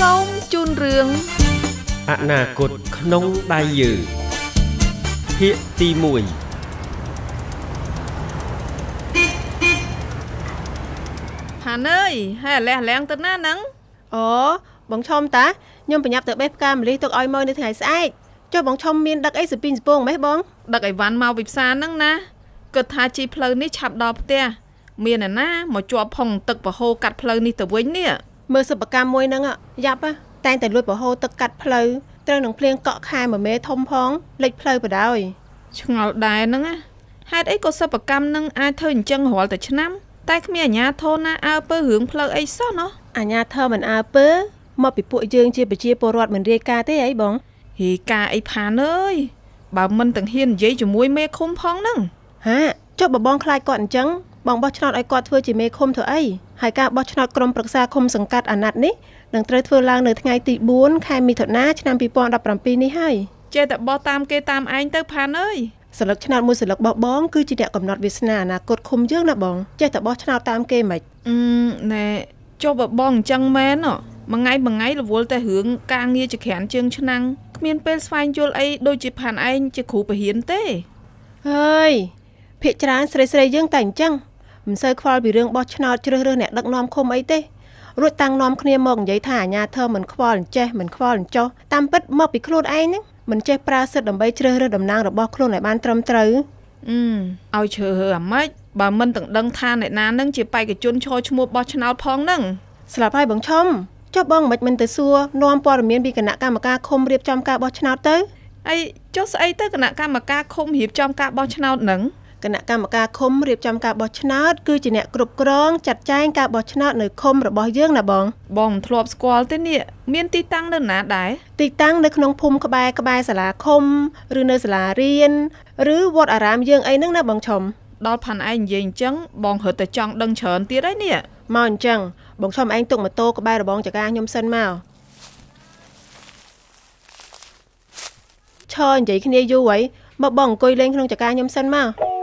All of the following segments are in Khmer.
សូមជូនរឿងអនាគតក្នុងដៃយើងភាគទី1ហានអើយហើយអាលះលាងទៅណាហ្នឹងអូបងឈុំតាខ្ញុំប្រញាប់ទៅបេះផ្កាម្លិះទុកឲ្យមើលនៅថ្ងៃស្អែកចុះបងឈុំមានដឹកអីសពីងសពងម៉េះបងដឹកអីវ៉ាន់មកពីផ្សារហ្នឹងណាគិតថាជីផ្លូវនេះឆាប់ដល់ផ្ទះមានអ្នកណាមកជាប់ផុងទឹកប្រហូរកាត់ផ្លូវនេះទៅវិញនេះ មើលសិប្បកម្មមួយហ្នឹងយ៉ាប់តែងតែលួចប្រហូរទឹកកាត់ផ្លូវត្រូវនឹងភ្លៀងកក់ខែមួយមេធំផងលិចផ្លូវបដ ாய் ឆ្ងល់ដែរហ្នឹងណាហេតុអីក៏សិប្បកម្មនឹងអាចធ្វើអញ្ចឹងរាល់តែឆ្នាំ តែគ្មានអាញាធនណាអើពើរឿងផ្លូវអីសោះណោះអាញាធរមិនអើពើមកពីពួកយើងជាប្រជាពលរដ្ឋមិនរាយការទេអីបងហេការអីផានអើយបើមិនទាំងហ៊ាននិយាយជាមួយមេឃុំផងហ្នឹងហាចុះបបងខ្លាចគាត់អញ្ចឹង បងបោះឆ្នោតឲ្យគាត់ធ្វើជាមេឃុំធ្វើអីហើយការបោះឆ្នោតក្រុមប្រឹក្សាឃុំសង្កាត់អាណត្តិនេះនឹងត្រូវធ្វើឡើងនៅថ្ងៃទី4ខែមិថុនាឆ្នាំ2017នេះហើយចេះតែបោះតាមគេតាមឯងទៅផានអើយស្លឹកឆ្នោតមួយស្លឹកបោះបងគឺជាអ្នកកំណត់វាសនាអនាគតឃុំយើងណាបងចេះតែបោះឆ្នោតតាមគេមិនអឺណែចុះបើបងអញ្ចឹងមែនមួយថ្ងៃមួយថ្ងៃរវល់តែរឿងការងារជាក្រានជើងឆ្នាំងគ្មានពេលស្វែងយល់អីដូចជាផានឯងជាគ្រូបរិញ្ញាទេហើយភាកច្រើនស្រីស្រីយើងតែអញ្ចឹង មិនសូវខ្វល់ពីរឿងបោះឆ្នោតជ្រើសរើសអ្នកដឹកនាំឃុំអីទេរួចតាំងនាំគ្នាមកនិយាយថាអាញាធើមិនខ្វល់អញ្ចេះមិនខ្វល់អញ្ចោះតាមពិតមកពីខ្លួនឯងហ្នឹងមិនចេះប្រើសិទ្ធិដើម្បីជ្រើសរើសតំណាងរបស់ខ្លួនឲ្យបានត្រឹមត្រូវអឺឲ្យជ្រើសរើសអាម៉េចបើមិនទាំងដឹងថាអ្នកណានឹងជាបេក្ខជនឈរឈ្មោះបោះឆ្នោតផងហ្នឹងស្លាប់ហើយបងឈុំចុះបងមិនមិនទៅសួរនាំព័ត៌មានពីគណៈកម្មការឃុំរៀបចំការបោះឆ្នោតទៅអីចុះស្អីទៅគណៈកម្មការឃុំរៀបចំការបោះឆ្នោតហ្នឹង គណៈកម្មការឃុំរៀបចំការបោះឆ្នោតគឺជាអ្នកគ្រប់គ្រងចាត់ចែងការបោះឆ្នោតនៅឃុំរបស់យើងណាបងបងមិនធ្លាប់ស្គាល់ទេនេះមានទីតាំងនៅណាដែរទីតាំងនៅក្នុងភូមិក្បែរក្បែរសាលាឃុំឬនៅសាលារៀនឬវត្តអារាមយើងអីហ្នឹងណាបងឈុំដល់ផាន់ឯងនិយាយអញ្ចឹងបងរត់តែចង់ដឹងច្រើនទៀតហើយនេះមកអញ្ចឹងបងឈុំឯងទុកម៉ូតូក្បែររបងចកាខ្ញុំសិនមកឈរនិយាយគ្នាយូរហើយមកបងអង្គុយលេងក្នុងចកាខ្ញុំសិនមក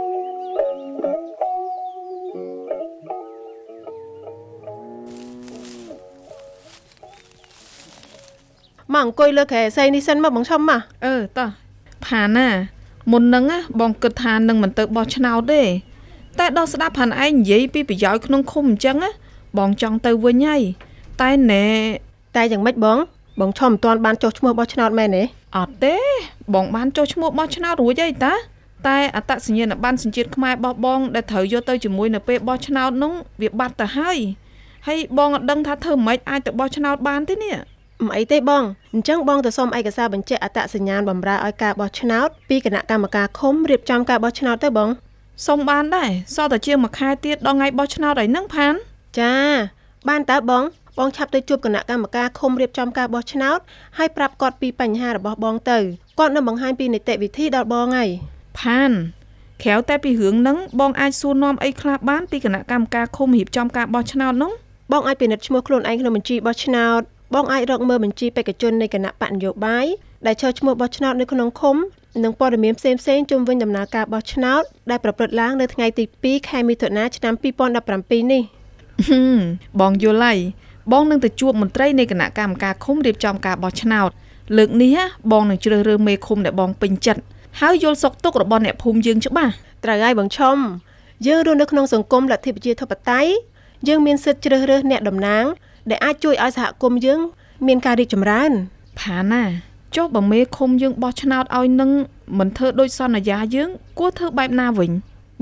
មកអង្គុយលើក្រែសីនេះសិនមកបងឈុំមកអឺតោះផាណា មុននឹងបងគិតថានឹងមិនទៅបោះឆ្នោតទេតែដល់ស្ដាប់ផានឯងនិយាយពីប្រយោជន៍ក្នុងឃុំអញ្ចឹងបងចង់ទៅវិញហើយតែណែតែយ៉ាងម៉េចបង បងឈុំមិនទាន់បានចុះឈ្មោះបោះឆ្នោតមែនទេអត់ទេ បងបានចុះឈ្មោះបោះឆ្នោតរួចហើយតាតែអត្តសញ្ញាណប័ណ្ណសញ្ជាតិខ្មែររបស់បងដែលត្រូវយកទៅជាមួយនៅពេលបោះឆ្នោតនោះវាបាត់ទៅហើយហើយបងអត់ដឹងថាធ្វើម៉េចអាចទៅបោះឆ្នោតបានទេនេះ មិនអីទេបងអញ្ចឹងបងទៅសុំឯកសារបញ្ជាក់អត្តសញ្ញាណបម្រើឲ្យការបោះឆ្នោតពីគណៈកម្មការឃុំរៀបចំការបោះឆ្នោតទៅបងសុំបានដែរសល់តែជាមួយខែទៀតដល់ថ្ងៃបោះឆ្នោតហើយនឹងផានចាបានតើបង បងឆាប់ទៅជួបគណៈកម្មការឃុំរៀបចំការបោះឆ្នោតហើយប្រាប់គាត់ពីបញ្ហារបស់បងទៅគាត់នឹងបង្ហាញពីនីតិវិធីដល់បងហើយផានក្រៅតែពីរឿងហ្នឹងបងអាចសួរនាំអីខ្លះបានពីគណៈកម្មការឃុំរៀបចំការបោះឆ្នោតនោះបងអាចពិនិត្យឈ្មោះខ្លួនឯងក្នុងបញ្ជីបោះឆ្នោត បងអាចរកមើលបញ្ជីបេក្ខជននៃគណៈបកនយោបាយដែលឈរឈ្មោះបោះឆ្នោតនៅក្នុងឃុំនិងព័ត៌មានផ្សេងផ្សេងជុំវិញដំណើរការបោះឆ្នោតដែលប្រព្រឹត្តឡើងនៅថ្ងៃទី2ខែមិថុនាឆ្នាំ2017នេះបងយល់ហើយបងនឹងទៅជួបមន្ត្រីនៃគណៈកម្មការឃុំរៀបចំការបោះឆ្នោតលើកនេះបងនឹងជ្រើសរើសមេឃុំដែលបងពេញចិត្តហើយយល់សុខទុក្ខរបស់អ្នកភូមិយើងច្បាស់ត្រូវហើយបងឈុំយើងរស់នៅក្នុងសង្គមលទ្ធិប្រជាធិបតេយ្យយើងមានសិទ្ធិជ្រើសរើសអ្នកតំណាង ដែលអាចជួយឲ្យសហគមន៍យើង មានការរីកចម្រើនផាណាចុះបើមេឃុំយើងបោះឆ្នោតឲ្យនឹងមិនធ្វើដូចសន្យាយើង គួរធ្វើបែបណាវិញ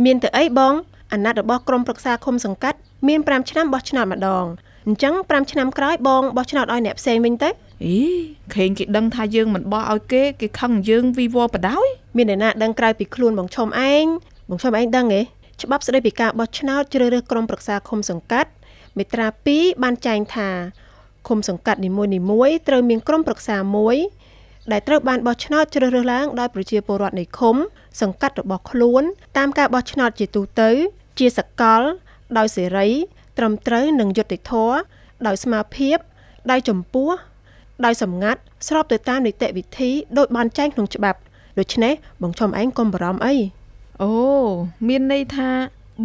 មានទៅអីបងអាណត្តិរបស់ក្រមប្រឹក្សាឃុំសង្កាត់មាន5ឆ្នាំបោះឆ្នោតម្ដងអញ្ចឹង5ឆ្នាំក្រោយបងបោះឆ្នោតឲ្យអ្នកផ្សេងវិញទៅអីខេងគេដឹងថាយើងមិនបោះឲ្យគេគេខឹងយើងវីវបដោយមានអ្នកណាដឹងក្រៅពីខ្លួនបងឈុំឯងបងឈុំឯងដឹងទេច្បាប់ស្តីពីការបោះឆ្នោតជ្រើសរើសក្រុមប្រឹក្សាឃុំសង្កាត់ មេត្រា2បានចែងថាឃុំសង្កាត់នីមួយៗត្រូវមានក្រុមប្រឹក្សាមួយដែលត្រូវបានបោះឆ្នោតជ្រើសរើសឡើងដោយប្រជាពលរដ្ឋនៃឃុំ សង្កាត់របស់ខ្លួន តាមការបោះឆ្នោតជាទូទៅ ជាសកល ដោយសេរី ត្រឹមត្រូវនិងយុត្តិធម៌ដោយស្មារភាពដោយចំពោះដោយសម្ងាត់ស្របទៅតាមនីតិវិធីដោយបានចែងក្នុងច្បាប់ដូច្នេះបងឈុំឯងកុំបារម្ភអីអូមានន័យថា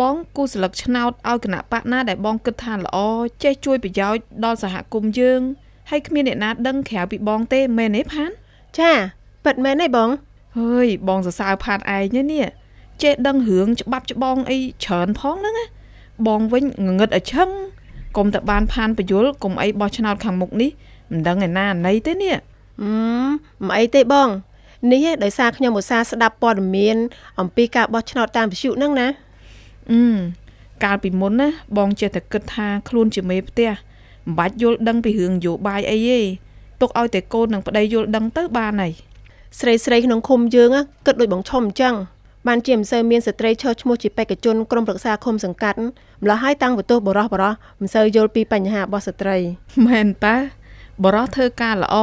បងគូស្លឹកឆ្នោតឲ្យគណៈបកណាដែលបងគិតថាល្អចេះជួយប្រយោជន៍ដល់សហគមន៍យើងហើយគ្មានអ្នកណាដឹងក្រៅពីបងទេមែនទេផានចាពិតមែនទេបងហើយបងសរសើរផានឯងនេះចេះដឹងរឿងច្បាប់ច្បងអីច្រើនផងហ្នឹងណាបងវិញងងឹតឲ្យឆឹងកុំតែបានផានបយលកុំអីបោះឆ្នោតខាងមុខនេះមិនដឹងឯណាណីទេនេះអឺមិនអីទេបងនេះឯងដោយសារខ្ញុំឧស្សាហ៍ស្ដាប់ព័ត៌មានអំពីការបោះឆ្នោតតាមវិទ្យុហ្នឹងណា អឺកាលពីមុនណាបងចេះតែគិតថាខ្លួនជាមេផ្ទះមិនបាច់យល់ដឹងពីរឿងនយោបាយអីទេទុកឲ្យតែកូននិងប្តីយល់ដឹងទៅបានហើយស្រីស្រីក្នុងឃុំយើងណាគិតដូចបងឈុំអញ្ចឹងបានជាមិនសូវមានស្ត្រីឈរឈ្មោះជាបេក្ខជនក្រុមប្រឹក្សាឃុំសង្កាត់ម្ល៉េះហើយតាំងបន្ទោសបរោះបរោះមិនសូវយល់ពីបញ្ហារបស់ស្ត្រីមែនតាបរោះធ្វើការល្អ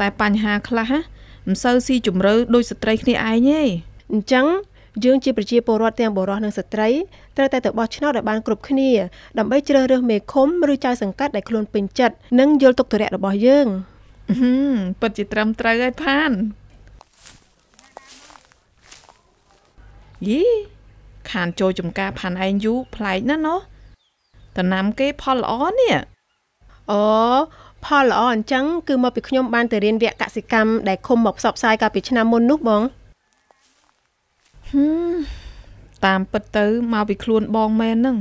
តែបញ្ហាខ្លះណាមិនសូវស៊ីជម្រៅដូចស្ត្រីគ្នាឯងទេអញ្ចឹង យើងជាប្រជាពលរដ្ឋទាំងបរោះនិងស្ត្រីត្រូវតែទៅបោះឆ្នោតឲ្យបានគ្រប់គ្នាដើម្បីជ្រើសរើសមេឃុំឬចៅសង្កាត់ដែលខ្លួនពេញចិត្តនិងយល់ទុកទរៈរបស់យើងអឺហឹមពិតជាត្រឹមត្រូវហើយផានយីខានចូលចំការផានឯងយូរប្លែកណាស់ណោះតំណាំគេផលល្អនេះអូផលល្អអញ្ចឹងគឺមកពីខ្ញុំបានទៅរៀនវគ្គកសិកម្មដែលឃុំមកផ្សព្វផ្សាយកាលពីឆ្នាំមុននោះបង តាមពិតទៅមកពីខ្លួនបងមែនហ្នឹង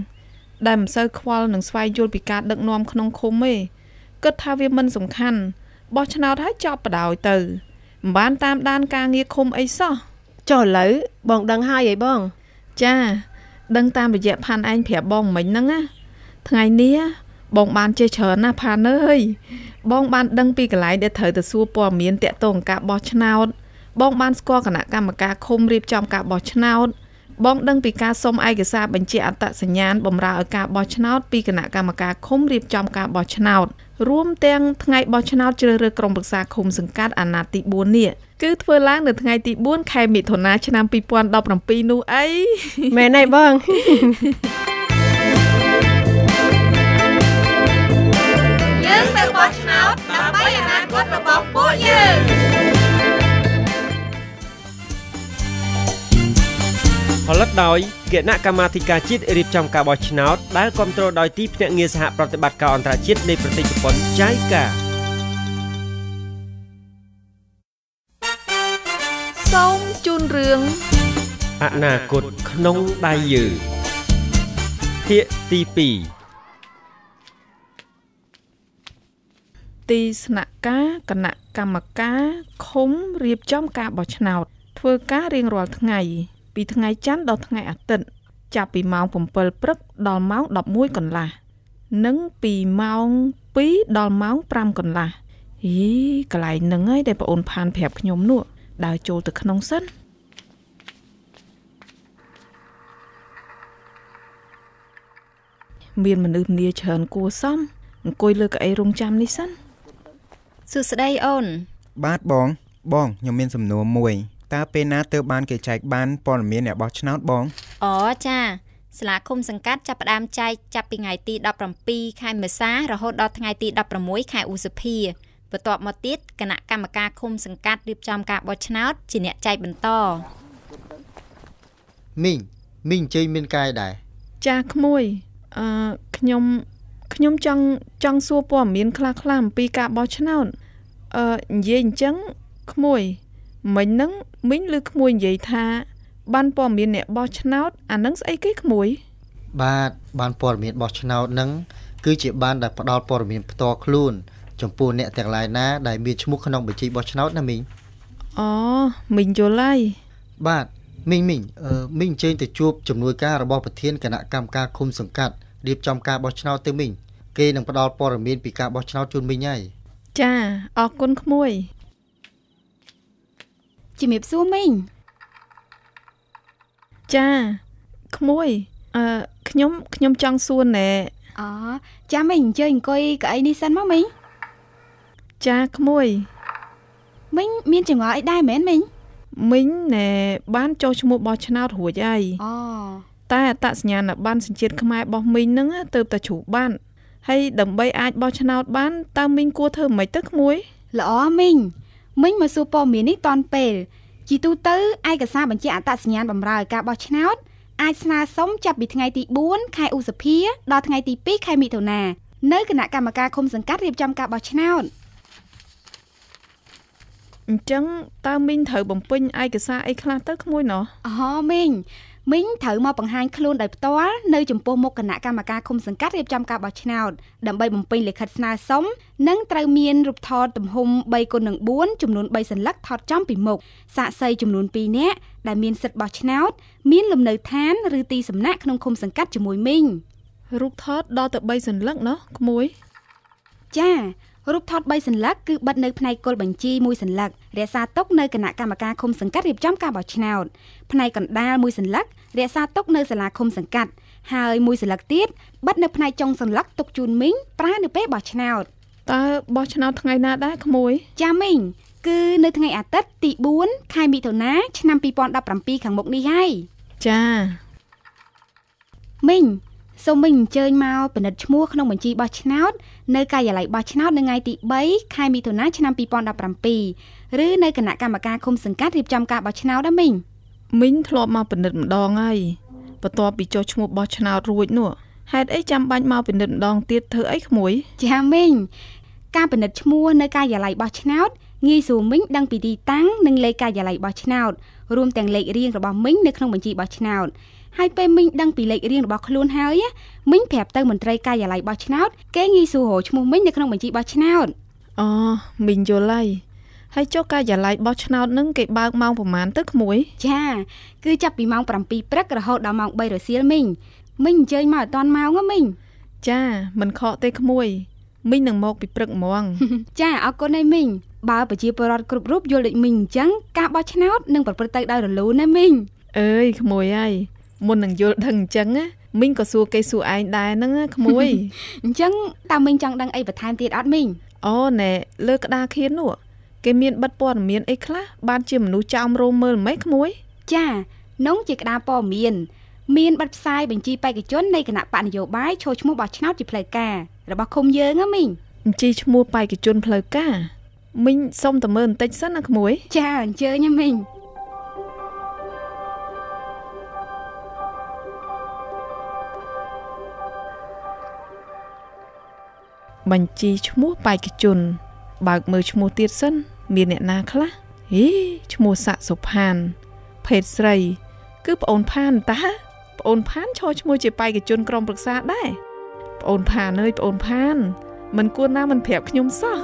ដែលមិនសូវខ្វល់នឹងស្វែងយល់ពីការដឹកនាំក្នុងឃុំទេគិតថាវាមិនសំខាន់បោះឆ្នោតហើយចប់បដ ாய் ទៅមិនបានតាមដានការងារឃុំអីសោះចុះឥឡូវបងដឹងហើយអីបង ចាដឹងតាមរយៈផានឯងប្រាប់បងមិញហ្នឹងណាថ្ងៃនេះបងបានចេះច្រើនណាស់ផានអើយបងបានដឹងពីកន្លែងដែលត្រូវទៅសួរព័ត៌មានតាក់ទងនឹងការបោះឆ្នោត បងបានស្គាល់គណៈកម្មការឃុំរៀបចំការបោះឆ្នោតបងដឹងពីការសុំឯកសារបញ្ជាក់អត្តសញ្ញាណបម្រើឲ្យការបោះឆ្នោតពីគណៈកម្មការឃុំរៀបចំការបោះឆ្នោតរួមទាំងថ្ងៃបោះឆ្នោតជ្រើសរើសក្រុមប្រឹក្សាឃុំសង្កាត់អាណត្តិទី4នេះគឺធ្វើឡើងនៅថ្ងៃទី4ខែមិថុនាឆ្នាំ2017នោះអីមែនហើយបងយើងទៅបោះឆ្នោតដើម្បីអនាគតរបស់ពួកយើង ផលិតដោយគណៈកម្មាធិការជាតិរៀបចំការបោះឆ្នោតដែលគ្រប់គ្រងដោយទីភ្នាក់ងារសហប្រតិបត្តិការអន្តរជាតិនៃប្រទេសជប៉ុន JICA សូមជូនរឿងអនាគតក្នុងដៃយើងភាគទី2ទីស្នាក់ការគណៈកម្មការឃុំរៀបចំការបោះឆ្នោតធ្វើការរៀងរាល់ថ្ងៃ ពីថ្ងៃច័ន្ទដល់ថ្ងៃអាទិត្យចាប់ពីម៉ោង7ព្រឹកដល់ម៉ោង11កន្លះនិងពីម៉ោង2ដល់ម៉ោង5កន្លះហីកន្លែងហ្នឹងហើយដែលបងអូនផានប្រាប់ខ្ញុំនោះដើរចូលទៅក្នុងសិនមានមនុស្សម្នាច្រើនគួរសម អង្គុយលើកៅអីរងចាំនេះសិនសួស្តីអូន បាទបង បងខ្ញុំមានសំណួរមួយ តើពេលណាទើបបានគេចែកបានព័ត៌មានអ្នកបោះឆ្នោតបងអូចាសាលាឃុំសង្កាត់ចាប់ផ្ដើមចែកចាប់ពីថ្ងៃទី17ខែមេសារហូតដល់ថ្ងៃទី16ខែឧសភាបន្ទាប់មកទៀតគណៈកម្មការឃុំសង្កាត់រៀបចំការបោះឆ្នោតជាអ្នកចែកបន្តមីងមីងអញ្ជើញមានកាយដែរចាស់ក្មួយអឺខ្ញុំខ្ញុំចង់ចង់សួរព័ត៌មានខ្លះៗអំពីការបោះឆ្នោតអឺនិយាយអញ្ចឹងក្មួយមិញហ្នឹង មីងឬក្មួយនិយាយថា បានព័ត៌មានអ្នកបោះឆ្នោតអាហ្នឹងស្អីគេក្មួយ បាទបានព័ត៌មានបោះឆ្នោតហ្នឹងគឺជាបានដែលផ្ដល់ព័ត៌មានផ្ទាល់ខ្លួន ចំពោះអ្នកទាំងឡាយណាដែលមានឈ្មោះក្នុងបញ្ជីបោះឆ្នោតណាមីងអូមីងយល់ហើយបាទមីងមីងអឺមីងអញ្ជើញទៅជួបជំនួយការរបស់ប្រធានគណៈកម្មការឃុំសង្កាត់រៀបចំការបោះឆ្នោតទៅមីងគេនឹងផ្ដល់ព័ត៌មានពីការបោះឆ្នោតជូនមីងហើយចាអរគុណក្មួយ ជំរាបសួរមីងចាក្មួយអឺខ្ញុំខ្ញុំចង់សួរណែអូចាំមិញអញ្ជើញអង្គុយកៅអីនេះសិនមកមិញចាក្មួយមិញមានចង្អល់អីដែរមែនមិញមីងណែបានចុះឈ្មោះបោះឆ្នោតរួចហើយអូតែអត្តសញ្ញាណប័ណ្ណសញ្ជាតិខ្មែររបស់មីងហ្នឹងណាទើបតែជ្រុះបានហើយដើម្បីអាចបោះឆ្នោតបានតើមីងគួរធ្វើម៉េចទៅក្មួយល្អមិញ មិញមកសួរព័ត៌មាននេះតនពេលជាទូទៅឯកសារបញ្ជាក់អត្តសញ្ញាណបម្រើការបោះឆ្នោតអាចស្នើសុំចាប់ពីថ្ងៃទី4ខែឧសភាដល់ថ្ងៃទី2ខែមិថុនានៅគណៈកម្មការឃុំសង្កាត់រៀបចំការបោះឆ្នោតអញ្ចឹងតើមីងត្រូវបំពេញឯកសារអីខ្លះទៅក្មួយណោះអូមីង មីងត្រូវមកបង្ហាញខ្លួនដោយផ្ទាល់នៅចំពោះមុខគណៈកម្មការឃុំសង្កាត់រៀបចំការបោះឆ្នោតដើម្បីបំពេញលិខិតស្នើសុំនិងត្រូវមានរូបថតទំហំ3គុណនឹង4ចំនួន3សន្លឹកថតចំពីមុខសាក្សីចំនួន2នាក់ដែលមានសិទ្ធិបោះឆ្នោត មានលំនៅឋានឬទីសំណាក់ក្នុងឃុំសង្កាត់ជាមួយមីងរូបថតដល់ទៅ3សន្លឹកណោះក្មួយចា រូបថត3សន្លឹកគឺបិទនៅផ្នែកគល់បញ្ជីមួយសន្លឹករក្សាទុកនៅគណៈកម្មការឃុំសង្កាត់រៀបចំការបោះឆ្នោតផ្នែកកណ្ដាលមួយសន្លឹករក្សាទុកនៅសាលាឃុំសង្កាត់ហើយមួយសន្លឹកទៀតបិទនៅផ្នែកចុងសន្លឹកទុកជូនមីងប្រើនៅពេលបោះឆ្នោតតើបោះឆ្នោតថ្ងៃណាដែរក្មួយចាមីងគឺនៅថ្ងៃអាទិត្យទី4ខែមិថុនាឆ្នាំ2017ខាងមុខនេះហើយចាមីងសូមមីងអញ្ជើញមកពិនិត្យឈ្មោះក្នុងបញ្ជីបោះឆ្នោត នៅការិយាល័យបោះឆ្នោតនៅថ្ងៃទី3ខែមិថុនាឆ្នាំ2017ឬនៅគណៈកម្មការឃុំសង្កាត់រៀបចំការបោះឆ្នោតណាមីងមីងធ្លាប់មកពិនិត្យម្ដងហើយបន្ទាប់ពីចុះឈ្មោះបោះឆ្នោតរួចនោះហេតុអីចាំបាច់មកពិនិត្យម្ដងទៀតធ្វើអីក្មួយចាមីងការពិនិត្យឈ្មោះនៅការិយាល័យបោះឆ្នោតងាយស្រួលមីងដឹងពីទីតាំងនិងលេខការិយាល័យបោះឆ្នោតរួមទាំងលេខរៀងរបស់មីងនៅក្នុងបញ្ជីបោះឆ្នោត ហើយពេលមីងដឹងពីលេខរៀងរបស់ខ្លួនហើយមីងប្រាប់ទៅមន្ត្រីការិយាល័យបោះឆ្នោតគេងាយស្រួលរកឈ្មោះមីងនៅក្នុងបញ្ជីបោះឆ្នោតអូមីងយល់ហើយហើយចុះការិយាល័យបោះឆ្នោតនឹងគេបើកម៉ោងប្រហែលទៅក្មួយ ចាគឺចាប់ពីម៉ោង7ព្រឹករហូតដល់ម៉ោង3រសៀលមីងមីងអញ្ជើញមកឲ្យតាន់ម៉ោងហ៎មីងចាមិនខកទេក្មួយមីងនឹងមកពីព្រឹកហ្មងចាអរគុណហើយមីងបើប្រជាពលរដ្ឋគ្រប់រូបយល់ដូចមីងអញ្ចឹងការបោះឆ្នោតនឹងប្រព្រឹត្តទៅដោយរលូនណាមីងអើយក្មួយហើយ មុននឹងយល់ដឹងអញ្ចឹងណាមីងក៏សួរគេសួរឯងដែរហ្នឹងណាក្មួយអញ្ចឹងតើមីងចង់ដឹងអីបន្ថែមទៀតអត់មីងអូណែលើក្តារខៀននោះគេមានបិទព័ត៌មានអីខ្លះបានជាមនុស្សចោមរោមមើលម៉េចក្មួយ ចានងជាក្តារព័ត៌មានមានប័ណ្ណផ្សាយបញ្ជីបេក្ខជននៃគណៈបកនយោបាយចូលឈ្មោះបោះឆ្នោតជាផ្លូវការរបស់ឃុំយើងហ៎មីងអញ្ជីឈ្មោះបេក្ខជនផ្លូវការមីងសុំតមើលបន្តិចសិនណាក្មួយ ចាអញ្ជើញហ៎មីង បញ្ជីឈ្មោះបេក្ខជន បើកមើលឈ្មោះទៀតសិន មានអ្នកណាខ្លះហីឈ្មោះសាក់សុផាន ភេទស្រី គឺប្អូនផានតាប្អូនផានឈរឈ្មោះជាបេក្ខជនក្រុមប្រឹក្សាដែរប្អូនផានអើយប្អូនផាន មិនគួរណាមិនប្រាប់ខ្ញុំសោះ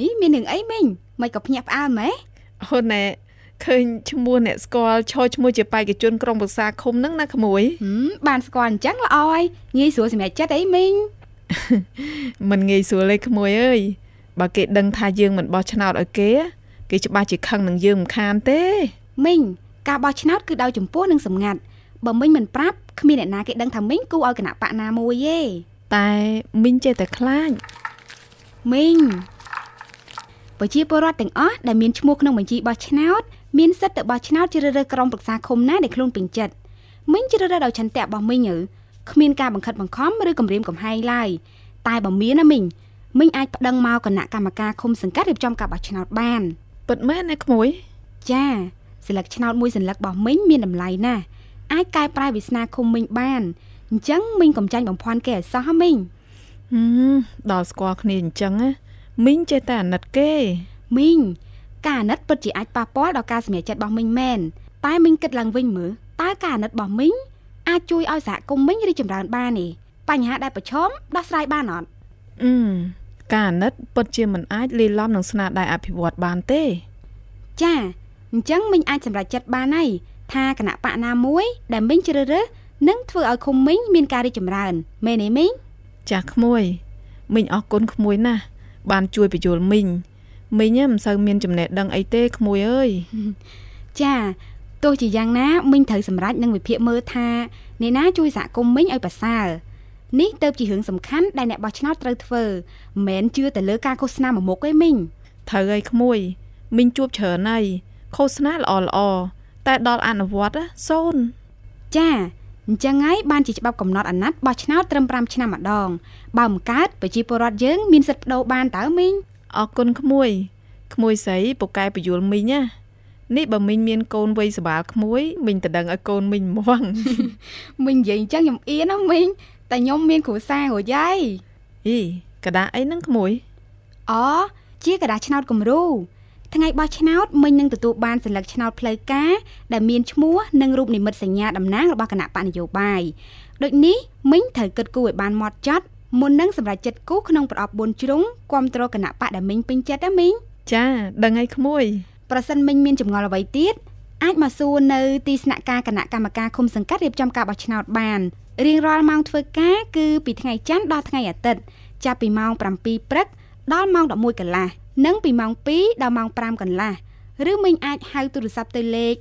អីមាននឹងអីមីងមិនក៏ភ្ញាក់ផ្អើលម៉េះអូណែ ឃើញឈ្មោះអ្នកស្គាល់ឈរឈ្មោះជាបេក្ខជនក្រុមប្រឹក្សាឃុំហ្នឹងណាក្មួយហឹមបានស្គាល់អញ្ចឹងល្អហើយងាយស្រួលសម្រាប់ចិត្តអីមីងមិនងាយស្រួលទេក្មួយអើយបើគេដឹងថាយើងមិនបោះឆ្នោតឲ្យគេគេច្បាស់ជាខឹងនឹងយើងមិនខានទេមីងការបោះឆ្នោតគឺដោយចំពោះនិងសម្ងាត់បើមីងមិនប្រាប់គ្មានអ្នកណាគេដឹងថាមីងគូឲ្យគណៈបកណាមួយទេតែមីងចេះតែខ្លាចមីងប្រជាពលរដ្ឋទាំងអស់ដែលមានឈ្មោះក្នុងបញ្ជីបោះឆ្នោត មានសិទ្ធិទៅបោះឆ្នោតជ្រើសរើសក្រុមប្រឹក្សាឃុំណាដែលខ្លួនពេញចិត្តមីងជ្រើសរើសដោយឆន្ទៈរបស់មីងទៅគ្មានការបង្ខិតបង្ខំឬគំរាមកំហែងឡើយតែបើមានណាមីងមីងអាចប្តឹងមកគណៈកម្មការឃុំសង្កាត់រៀបចំការបោះឆ្នោតបានពិតមែនណាក្មួយចាសិលឹកឆ្នោតមួយសិលឹករបស់មីងមានតម្លៃណាស់អាចកែប្រែវាសនាឃុំមីងបានអញ្ចឹងមីងកុំចាញ់បំភាន់គេឲ្យសោះហ៎មីងហឹមដល់ស្គាល់គ្នាអញ្ចឹងណាមីងចេះតែអាណិតគេមីង ការអាណិតពិតជាអាចប៉ះពាល់ដល់ការសម្រេចចិត្តរបស់មីងមែនតែមីងគិតឡើងវិញមើលតើការអាណិតរបស់មីងអាចជួយឲ្យសហគមន៍មីងរីកចម្រើនបានទេបញ្ហាដែលប្រឈមដោះស្រាយបានអត់អឺការអាណិតពិតជាមិនអាចលាយឡំនឹងស្នាដៃអភិវឌ្ឍបានទេ ចាអញ្ចឹងមីងអាចសម្រេចចិត្តបានហើយថាគណៈបកណាមួយ ដែលមីងជ្រើសរើសនឹងធ្វើឲ្យឃុំមីងមានការរីកចម្រើនមែនទេមីងចាស់ក្មួយមីងអរគុណក្មួយណាស់បានជួយបញ្យល់មីង មីងហ៎មិនសូវមានចំណេះដឹងអីទេក្មួយអើយចាទោះជាយ៉ាងណាមីងត្រូវសម្រេចនឹងវិភាគមើលថាអ្នកណាជួយសហគមន៍មីងឲ្យប្រសើរនេះទៅជារឿងសំខាន់ដែលអ្នកបោះឆ្នោតត្រូវធ្វើមិនមែនជឿទៅលើការឃោសនាមួយមុខទេមីងត្រូវហើយក្មួយមីងជួបច្រើនហើយឃោសនាល្អល្អតែដល់អនុវត្តណាសូន្យចាអញ្ចឹងហើយបានជាច្បាប់កំណត់អាណត្តិបោះឆ្នោតត្រឹម5ឆ្នាំម្ដងបើមិនកើតប្រជាពលរដ្ឋយើងមានសិទ្ធិបដូរបានតើមីង អរគុណក្មួយក្មួយស្រីពូកែពយល់មីងណានេះបើមីងមានកូនវ័យសបាលក្មួយមីងតដឹងឲ្យកូនមីងមកមីងនិយាយអញ្ចឹងខ្ញុំអៀនណាមីងតែខ្ញុំមានគ្រួសាររួចហើយអីកដាអីហ្នឹងក្មួយអូជាកដាឆ្នោតគំរូថ្ងៃបោះឆ្នោតមិញនឹងទទួលបានសិលឹកឆ្នោតផ្លូវការដែលមានឈ្មោះនិងរូបនិមិត្តសញ្ញាតំណាងរបស់គណៈបកនយោបាយដូចនេះមិញត្រូវគិតគូរឲ្យបានម៉ត់ចត់ មុននឹងសម្រេចចិត្តគូក្នុងប្រអប់4ជ្រុងគ្រប់គ្រងគណៈបកដែលមិញពេញចិត្តណាមីងចាដឹងហើយក្មួយប្រសិនមិញមានចម្ងល់អ្វីទៀតអាចមកសួរនៅទីស្នាក់ការគណៈកម្មការឃុំសង្កាត់រៀបចំការបោះឆ្នោតបានរៀងរាល់ម៉ោងធ្វើការគឺពីថ្ងៃច័ន្ទដល់ថ្ងៃអាទិត្យចាប់ពីម៉ោង7ព្រឹកដល់ម៉ោង11កន្លះនិងពីម៉ោង2ដល់ម៉ោង5កន្លះឬមិញអាចហៅទូរស័ព្ទទៅលេខ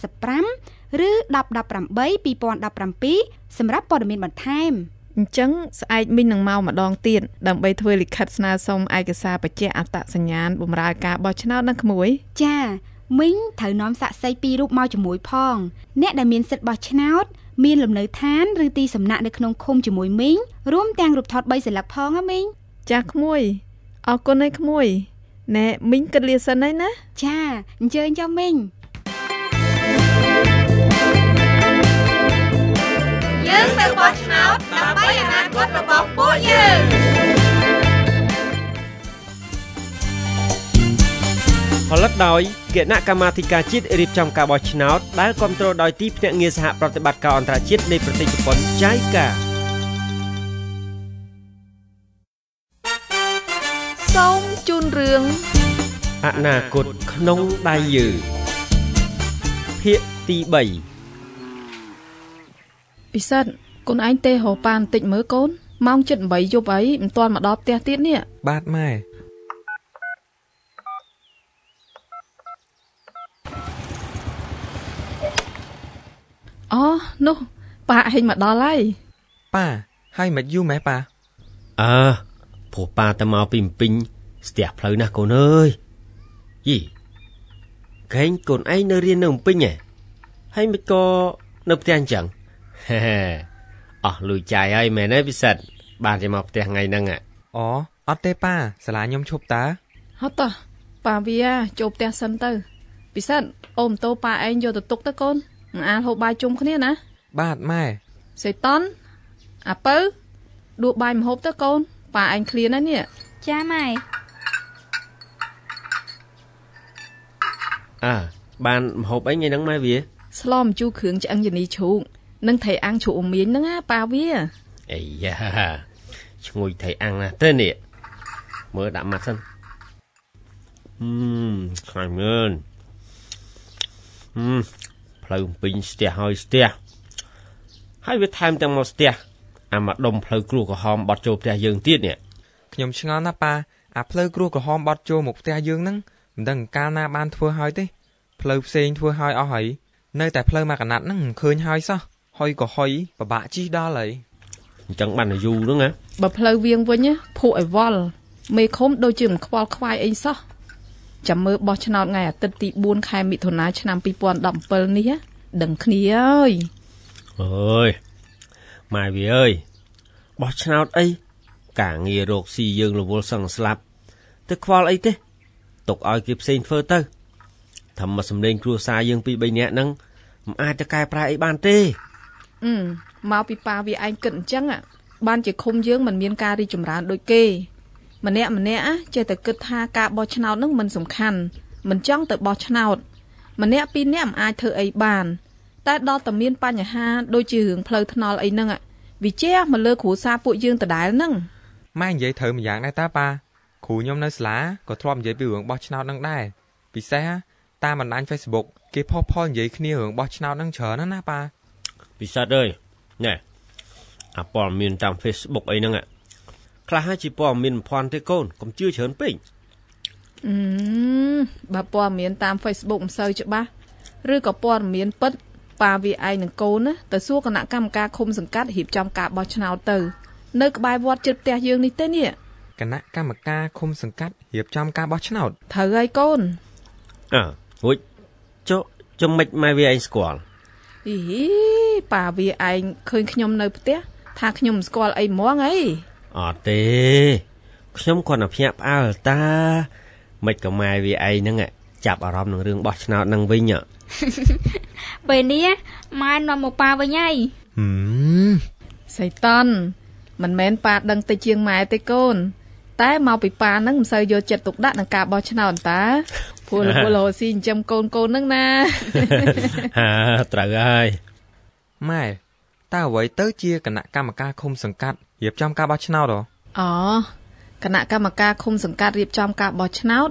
1285ឬ1018 2017សម្រាប់ព័ត៌មានបន្ថែម អញ្ចឹងស្អែកមីងនឹងមកម្ដងទៀតដើម្បីធ្វើលិខិតស្នើសុំឯកសារបញ្ជាក់អត្តសញ្ញាណបម្រើការបោះឆ្នោតណាក្មួយ ចាមីងត្រូវនាំសាក់សីពីររូបមកជាមួយផង អ្នកដែលមានសិទ្ធិបោះឆ្នោត មានលំនៅឋានឬទីសំណាក់នៅក្នុងឃុំជាមួយមីងរួមទាំងរូបថត3សន្លឹកផងណាមីងចាក្មួយអរគុណឯក្មួយណែមីងគិតលាសិនហើយណាចាអញ្ជើញចាំមីង យើងទៅបោះឆ្នោតដើម្បីអនាគតរបស់ពួកយើងផលិតដោយគណៈកម្មាធិការជាតិរៀបចំការបោះឆ្នោតដែលគ្រប់គ្រងដោយទីភ្នាក់ងារសហប្រតិបត្តិការអន្តរជាតិនៃប្រទេសជប៉ុន JICA សូមជូនរឿងអនាគតក្នុងដៃយើងភាគទី3 ពិសិដ្ឋកូនឯងទេរកប៉ាបន្តិចមើលកូនម៉ោង7:08យប់អីមិនទាន់មកដល់ផ្ទះទៀតនេះបាទម៉ែអូនោះប៉ាហេងមកដល់ហើយប៉ាហើយមិនយូរម៉ែប៉ាអើព្រោះប៉ាទៅមកពីម្ពិញស្ទះផ្លូវណាស់កូនអើយយីកែងកូនឯងនៅរៀននៅម្ពិញហ៎ហើយមិនក៏នៅផ្ទះអញ្ចឹងហេហេ អស់លុយចាយហើយមែនទេពិសិដ្ឋបានទៅមកផ្ទះថ្ងៃហ្នឹងហ៎អូអត់ទេប៉ាសាលាខ្ញុំឈប់តើហត់តោះប៉ាវាចូលផ្ទះសិនទៅ ពិសិដ្ឋអូម៉ូតូប៉ាឯងយកទៅទុកទៅកូនមិនអាលហូបបាយជុំគ្នាណាបាទម៉ែសេតនអាពៅដួសបាយម្ហូបទៅកូនប៉ាឯងឃ្លានហើយនេះចាម៉ែអើបានម្ហូបអីថ្ងៃហ្នឹងម៉ែវា ស្លម្ជូរគ្រឿងឆ្អឹងយានីជ្រូក និងថៃអាំងជ្រូកអមៀងហ្នឹងណាប៉ាវាអីយ៉ាឈ្ងុយថៃអាំងណាស់ទេនេះមើលដាក់ម៉ាត់សិនហឹមខ្លាំងមែនហឹមផ្លូវពេញស្ទះហើយស្ទះហើយវាថែមទាំងមកស្ទះអាមកដុំផ្លូវគ្រួក្រហមបត់ចូលផ្ទះយើងទៀតនេះខ្ញុំឆ្ងល់ណាស់ប៉ាអាផ្លូវគ្រួក្រហមបត់ចូលមកផ្ទះយើងហ្នឹងមិនដឹងកាលណាបានធ្វើហើយទេផ្លូវផ្សេងធ្វើហើយអស់ហើយនៅតែផ្លូវមកកណាត់ហ្នឹងមិនឃើញហើយសោះ ហុយក៏ហុយពិបាកជិះដល់ហើយអញ្ចឹងបានតែយូរហ្នឹងណាបើផ្លូវវៀងវិញណាភក់ឲ្យវល់មេឃុំដូចជាមិនខ្វល់ខ្វាយអីសោះចាំមើលបោះឆ្នោតថ្ងៃអាទិត្យទី4ខែមិថុនាឆ្នាំ2017នេះណាដឹងគ្នាអើយអើយម៉ែវាអើយបោះឆ្នោតអីការងាររកស៊ីយើងរវល់សឹងស្លាប់ទៅខ្វល់អីទេទុកឲ្យគេផ្សេងធ្វើទៅធម្មសំលេងគ្រួសារយើងពីរ3នាក់ហ្នឹងមិនអាចទៅកែប្រែអីបានទេអឺ មកពីប៉ាវាឯងគិតអញ្ចឹងអាបានជាឃុំយើងមិនមានការរីកចម្រើនដូចគេ ម្នាក់ម្នាក់ណាចេះតែគិតថាការបោះឆ្នោតនឹងមិនសំខាន់មិនចង់ទៅបោះឆ្នោតម្នាក់ពីរនាក់មិនអាចធ្វើអីបាន តែដល់តែមានបញ្ហាដូចជារឿងផ្លូវថ្នល់អីហ្នឹងអាវាជះមកលើគ្រួសារពួកយើងដដែលហ្នឹងម៉ែនិយាយត្រូវម្យ៉ាងដែរតើប៉ាគ្រូខ្ញុំនៅសាលាក៏ធ្លាប់និយាយពីរឿងបោះឆ្នោតហ្នឹងដែរពិសេសតាមបណ្ដាញ Facebook គេផុសផុលនិយាយគ្នារឿងបោះឆ្នោតហ្នឹងច្រើនណាស់ណាប៉ា ពិសិដ្ឋអើយណែអាព័ត៌មានតាម Facebook អីហ្នឹងអាខ្លះហើយជាព័ត៌មានបំភាន់ទេកូនកុំជឿច្រើនពេកអឺបើព័ត៌មានតាម Facebook មិនសូវច្បាស់ឬក៏ព័ត៌មានពិតប៉ាវាឯងនឹងកូនណាទៅសួរគណៈកម្មការឃុំសង្កាត់រៀបចំការបោះឆ្នោតទៅ នៅក្បែរវត្តជិតផ្ទះយើងនេះទេនេះគណៈកម្មការឃុំសង្កាត់រៀបចំការបោះឆ្នោតត្រូវហើយកូនអើរួចចុះចុះមិនម៉ែវាឯងស្គាល់ អីប៉ាវាឯងឃើញខ្ញុំនៅផ្ទះថាខ្ញុំមិនស្គាល់អីហ្មងអីអត់ទេខ្ញុំគ្រាន់តែភ្ញាក់ផ្អើលតាមិនក៏ម៉ែវាឯងហ្នឹងអាចាប់អារម្មណ៍នឹងរឿងបោះឆ្នោតហ្នឹងវិញហ៎ពេលនេះម៉ែនាំមកប៉ាវិញហើយហឹមសៃតនមិនមែនប៉ាដឹងទៅជាងម៉ែទេកូនតែមកពីប៉ានឹងមិនសូវយកចិត្តទុកដាក់នឹងការបោះឆ្នោតតា ព្រោះលោកពលរស៊ីចិញ្ចឹមកូនកូននឹងណាហាត្រូវហើយម៉ែតើអ្វីទៅជាគណៈកម្មការឃុំសង្កាត់រៀបចំការបោះឆ្នោតហ៎អូគណៈកម្មការឃុំសង្កាត់រៀបចំការបោះឆ្នោត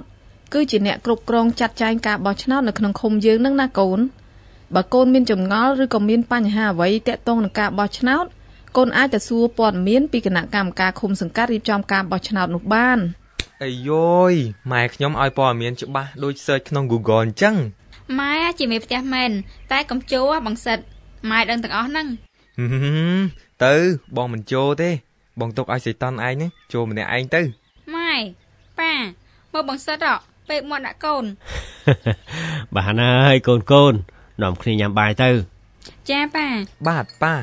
គឺជាអ្នកគ្រប់គ្រងចាត់ចែងការបោះឆ្នោតនៅក្នុងឃុំយើងនឹងណាកូនបើកូនមានចម្ងល់ឬក៏មានបញ្ហាអ្វីទាក់ទងនឹងការបោះឆ្នោតកូនអាចទៅសួរព័ត៌មានពីគណៈកម្មការឃុំសង្កាត់រៀបចំការបោះឆ្នោតនោះបាន អីយយម៉ែខ្ញុំឲ្យព័ត៌មានច្បាស់ដូច search ក្នុង Google អញ្ចឹងម៉ែជាមេផ្ទះមែនតែកំជោបងសិតម៉ែដឹងទាំងអស់ហ្នឹងហឹមទៅបងមិនចូលទេ បងទុកឲ្យសៃតនឯងហ្នឹងចូលម្នាក់ឯងទៅម៉ែប៉ាមើលបងសិតអពេកមាត់ដាក់កូនបានហើយកូនកូននាំគ្នាញ៉ាំបាយទៅ ចាប៉ាបាទប៉ា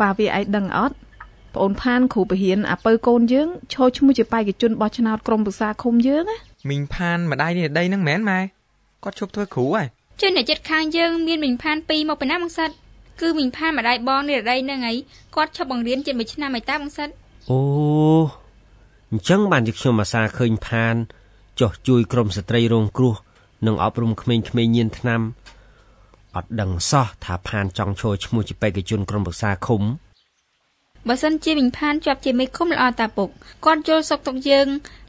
ប៉ាវាឯងដឹងអត់ ប្អូនផានគ្រូបរិញ្ញាអាពៅកូនយើងឈរឈ្មោះជាបេក្ខជនបោះឆ្នោតក្រុមប្រឹក្សាឃុំយើងណាមីងផានម្ដាយនេះដីហ្នឹងមែនម៉ែគាត់ឈប់ធ្វើគ្រូហើយជួយអ្នកចិត្តខាងយើងមានមីងផាន2មកពីណាបងសិតគឺមីងផានម្ដាយបងនេះរដីហ្នឹងហើយគាត់ឈប់បង្រៀនជិត1ឆ្នាំហើយតាបងសិតអូអញ្ចឹងបានជាខ្ញុំអាសាឃើញផានចោះជួយក្រុមស្ត្រីរងគ្រោះនិងអប់រំក្មេងៗញៀនថ្នាំអត់ដឹងសោះថាផានចង់ចូលឈ្មោះជាបេក្ខជនក្រុមប្រឹក្សាឃុំ បើសិនជាមីងផានជាប់ជាមេឃុំល្អតាពុកគាត់យល់សុខទុក្ខយើង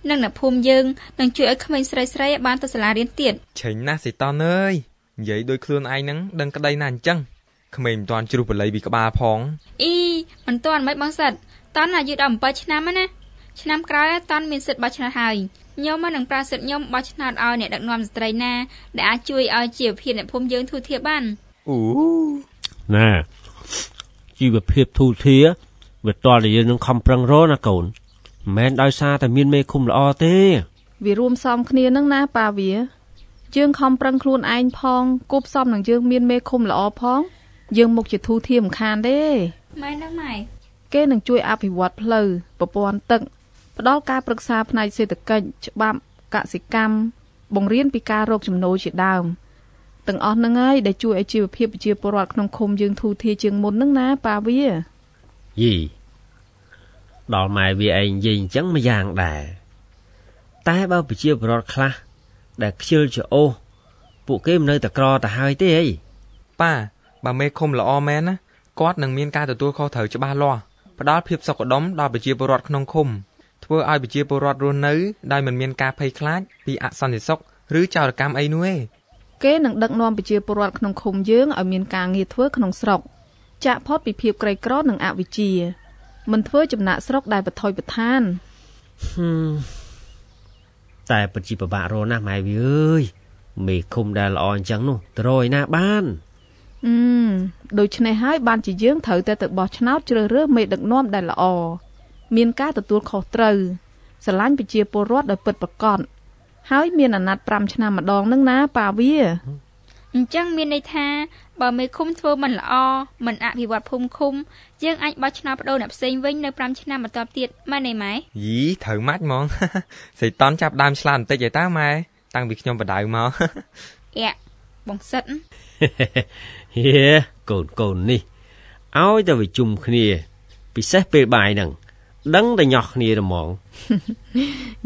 និងអ្នកភូមិយើងនឹងជួយឲ្យក្មេងស្រីស្រីៗបានទៅសាលារៀនទៀតឆេញណាស់សៃតនអើយនិយាយដូចខ្លួនឯងហ្នឹងដឹងក្តីណាស់អញ្ចឹងក្មេងមិនតាន់ជ្រុះបល័យពីក្បាលផងអ៊ីមិនទាន់មិនបងសិតតន់អាយុដល់7ឆ្នាំហើយណាឆ្នាំក្រោយតន់មានសិទ្ធិបោះឆ្នោតហើយខ្ញុំនឹងប្រើសិទ្ធិខ្ញុំបោះឆ្នោតឲ្យអ្នកដឹកនាំស្ត្រីណាដែលអាចជួយឲ្យជីវភាពអ្នកភូមិយើងធូរធារបានអូណាជីវភាពធូរធារ វាតលតែយើងនឹងខំប្រឹងរណាកូនមិនមែនដោយសារតែមានមេឃុំល្អទេ វារួមផ្សំគ្នានឹងណាប៉ាវាយើងខំប្រឹងខ្លួនឯងផងគប់ផ្សំនឹងយើងមានមេឃុំល្អផង យើងមុខជាធូរធារមិនខានទេម៉ែនឹងម៉ែគេនឹងជួយអភិវឌ្ឍផ្លូវប្រព័ន្ធទឹកផ្ដល់ការប្រឹក្សាផ្នែកសេដ្ឋកិច្ចច្បាប់កសិកម្មបង្រៀនពីការរកចំណូលជាដើមទាំងអស់ហ្នឹងហើយដែលជួយឲ្យជីវភាពប្រជាពលរដ្ឋក្នុងឃុំយើងធូរធារជាងមុនហ្នឹងណាប៉ាវា យីដល់ម៉ែវាឯងនិយាយអញ្ចឹងមួយយ៉ាងដែរតែបើប្រជាពលរដ្ឋខ្លះដែលខ្ជិលច្អូសពួកគេមិននៅតែក្រទៅហើយទេអីប៉ាបើមេឃុំល្អមែនណាគាត់នឹងមានការទទួលខុសត្រូវច្បាស់លាស់ផ្ដល់ភាពសុខដុមដល់ប្រជាពលរដ្ឋក្នុងឃុំធ្វើឲ្យប្រជាពលរដ្ឋរស់នៅដោយមិនមានការភ័យខ្លាចពីអសន្តិសុខឬចោរកម្មអីនោះទេគេនឹងដឹកនាំប្រជាពលរដ្ឋក្នុងឃុំយើងឲ្យមានការងារធ្វើក្នុងស្រុក ចាក់ផុតពីភាពក្រីក្រនិងអវិជ្ជាមិនធ្វើចំណាក់ស្រុកដែលបថុយបឋានហឹមតែពិតជាពិបាករកណាស់ម៉ែវាអើយមេឃុំដែលល្អអញ្ចឹងនោះទៅរកឯណាបានអឺដូច្នេះហើយបានជាយើងត្រូវតែទៅបោះឆ្នោតជ្រើសរើសមេដឹកនាំដែលល្អមានការទទួលខុសត្រូវស្រឡាញ់ប្រជាពលរដ្ឋដោយពិតប្រាកដហើយមានអាណត្តិ5ឆ្នាំម្ដងនឹងណាប៉ាវាអញ្ចឹងមានន័យថា បើមេឃុំធ្វើមិនល្អមិនអភិវឌ្ឍភូមិឃុំយើងអាចបោះឆ្នោតបដូរអ្នកផ្សេងវិញនៅ5ឆ្នាំបន្ទាប់ទៀតម៉ែណែម៉ែយីត្រូវម៉ាច់ហ្មងសៃតនចាប់ដើមឆ្លាតបន្តិចឯតើម៉ែតាំងពីខ្ញុំបដៅមកអែកបងសិតហេកូនកូននេះឲ្យតែវាជុំគ្នា ពិសេសពេលបាយហ្នឹងដឹងតែញោះគ្នាហ្មង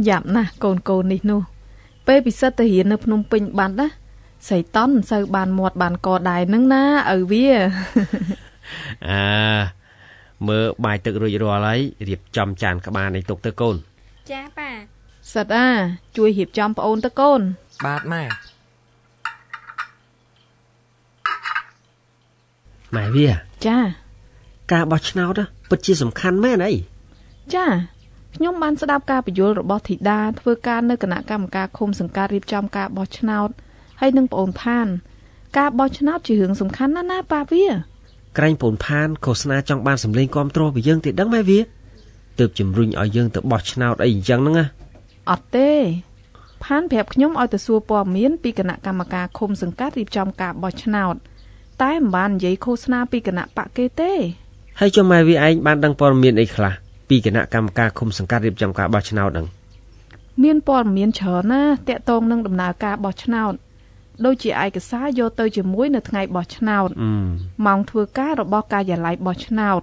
យ៉ាប់ណាស់កូនកូននេះនោះពេលពិសិដ្ឋទៅរៀននៅភ្នំពេញបានណា សៃតនមិនសូវបានមាត់បានកដែរនឹងណាឪវាអាមើលបាយទឹករួចរាល់ហើយរៀបចំចានក្បាលនេះទុកទៅកូន ចាប៉ាសិតអាជួយរៀបចំប្អូនទៅកូន បាទម៉ែម៉ែវាចាការបោះឆ្នោតណាពិតជាសំខាន់មែនអីចាខ្ញុំបានស្ដាប់ការបញ្យល់របស់ធីតាធ្វើការនៅគណៈកម្មការឃុំសង្កាត់រៀបចំការបោះឆ្នោត ហើយនឹងប្អូនផាន ការបោះឆ្នោតជារឿងសំខាន់ណាស់ណាប៉ាវាក្រែងពូនផានឃោសនាចង់បានសម្លេងគ្រប់គ្រងពីយើងទេដឹងម៉ែវាទើបជំរុញឲ្យយើងទៅបោះឆ្នោតអីអញ្ចឹងហ្នឹងណាអត់ទេផានប្រាប់ខ្ញុំឲ្យទៅសួរព័ត៌មានពីគណៈកម្មការឃុំសង្កាត់រៀបចំការបោះឆ្នោតតែមិនបាននិយាយឃោសនាពីគណៈបកគេទេហើយចុះម៉ែវាឯងបានដឹងព័ត៌មានអីខ្លះពីគណៈកម្មការឃុំសង្កាត់រៀបចំការបោះឆ្នោតហ្នឹងមានព័ត៌មានច្រើនណាស់តាក់ទងនឹងដំណើរការបោះឆ្នោត ដូចជាឯកសារយកទៅជាមួយនៅថ្ងៃបោះឆ្នោតអឺម៉ោងធ្វើការរបស់ការិយាល័យបោះឆ្នោត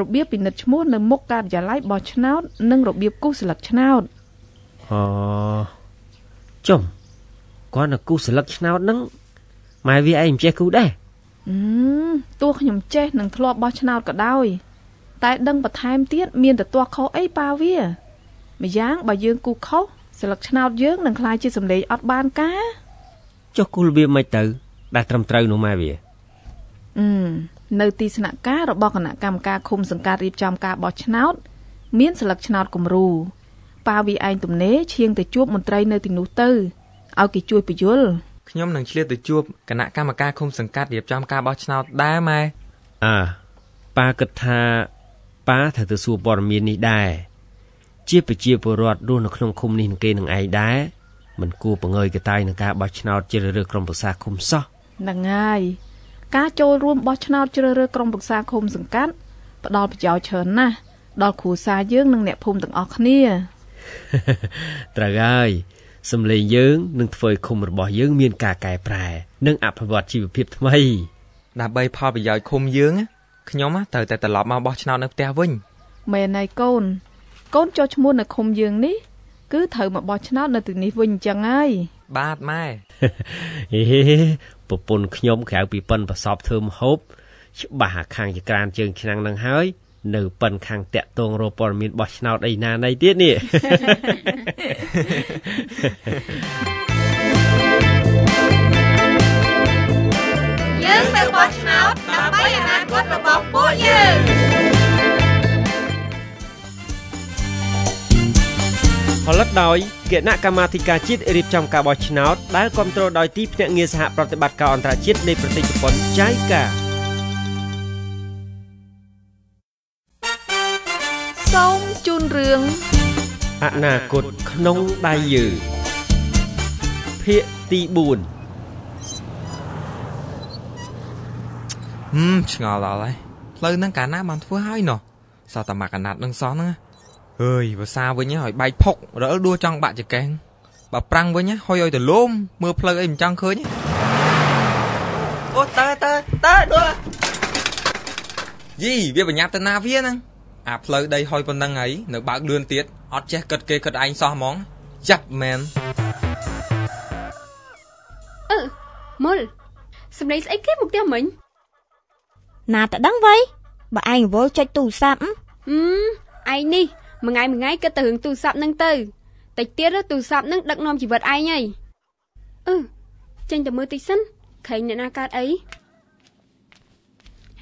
របៀបពិនិត្យឈ្មោះនៅមុខការិយាល័យបោះឆ្នោត និងរបៀបគូសស្លឹកឆ្នោតអូចំគាត់នៅគូស្លឹកឆ្នោតហ្នឹងម៉ែវាឯងមិនចេះគូដែរអឺទោះខ្ញុំចេះនឹងធ្លាប់បោះឆ្នោតក៏ដោយ តែដឹងបន្ថែមទៀតមានតែទាស់ខុសអីប៉ាវាម្យ៉ាងបើយើងគូខុសស្លឹកឆ្នោតយើងនឹងក្លាយជាសម្លេងអត់បានការ ចុះគូរបៀបមិនទៅ ដែលត្រឹមត្រូវនោះម៉ែវាអឺនៅទីស្នាក់ការរបស់គណៈកម្មការឃុំសង្កាត់រៀបចំការបោះឆ្នោត មានស្លឹកឆ្នោតគំរូប៉ាវីឯងទំនេរឈៀងទៅជួបមន្ត្រីនៅទីនោះទៅឲ្យគេជួយបញ្យល់ខ្ញុំនឹងឆ្លៀតទៅជួបគណៈកម្មការឃុំសង្កាត់រៀបចំការបោះឆ្នោតដែរម៉ែអើប៉ាគិតថាប៉ាត្រូវទៅសួរព័ត៌មាននេះដែរជាប្រជាពលរដ្ឋរស់នៅក្នុងឃុំនេះនឹងគេនឹងឯងដែរ មិនគួរបង្ងើយកតាយនឹងការបោះឆ្នោតជ្រើសរើសក្រុមប្រឹក្សាឃុំសោះហ្នឹងហើយការចូលរួមបោះឆ្នោតជ្រើសរើសក្រុមប្រឹក្សាឃុំសង្កាត់ផ្ដល់ប្រយោជន៍ច្រើនណាស់ដល់គ្រួសារយើងនិងអ្នកភូមិទាំងអស់គ្នាត្រូវហើយសម្លេងយើងនឹងធ្វើឲ្យឃុំរបស់យើងមានការកែប្រែ និងអភិវឌ្ឍជីវភាពថ្មីដើម្បីផលប្រយោជន៍ឃុំយើងណាខ្ញុំណាត្រូវតែត្រឡប់មកបោះឆ្នោតនៅផ្ទះវិញមែនហើយកូនកូនចុះឈ្មោះនៅឃុំយើងនេះ គឺត្រូវមកបោះឆ្នោតនៅទីនេះវិញអញ្ចឹងហើយបាទម៉ែហេប្រពន្ធខ្ញុំក្រៅពីប៉ិនប្រសពធ្វើមហូបច្បាស់អាខាងចក្រានជើងឆ្នាំងនឹងហើយនៅប៉ិនខាងតាក់តងរកព័ត៌មានបោះឆ្នោតអីណាណីទៀតនេះយើងទៅបោះឆ្នោតដើម្បីអនាគតរបស់ពួកយើង ផលិតដោយគណៈកម្មាធិការជាតិរៀបចំការបោះឆ្នោតដែលគ្រប់គ្រងដោយទីភ្នាក់ងារសហប្រតិបត្តិការអន្តរជាតិនៃប្រទេសជប៉ុន JICA សូមជូនរឿងអនាគតក្នុងដៃយើងភាគទី4ហឹមឆ្ងល់ដល់ហើយផ្លូវហ្នឹងកាលណាបានធ្វើហើយណោះសតតែមកកណាត់នឹងសោះហ្នឹងណា អើយភាសាវិញហ៎ឲ្យបែកផុករអិលដួចង់បាក់ចកេងបើប្រាំងវិញហ៎ហុយឲ្យទៅលោមមើលផ្លូវអីមិនចង់ឃើញទេអូតើតើតើដួយីវាបញ្ញាប់ទៅណាវាហ្នឹងអាផ្លូវដីហុយប៉ុណ្ណឹងហើយនៅបើកលឿនទៀតអត់ចេះគិតគេគិតឯងសោះហ្មងចាប់មែនអឺមុលសម្លេងស្អីគេមកផ្ទះមិញណាតដឹងវៃបើឯងរវល់ចុចទូរស័ព្ទហឹមឯងនេះ មួយថ្ងៃមួយថ្ងៃគិតទៅរឿងទូរស័ព្ទហ្នឹងទៅតិចទៀតទូរស័ព្ទហ្នឹងដឹកនាំជីវិតឯងហើយអឺចេញទៅមើលតិចសិនខែងអ្នកណាកើតអី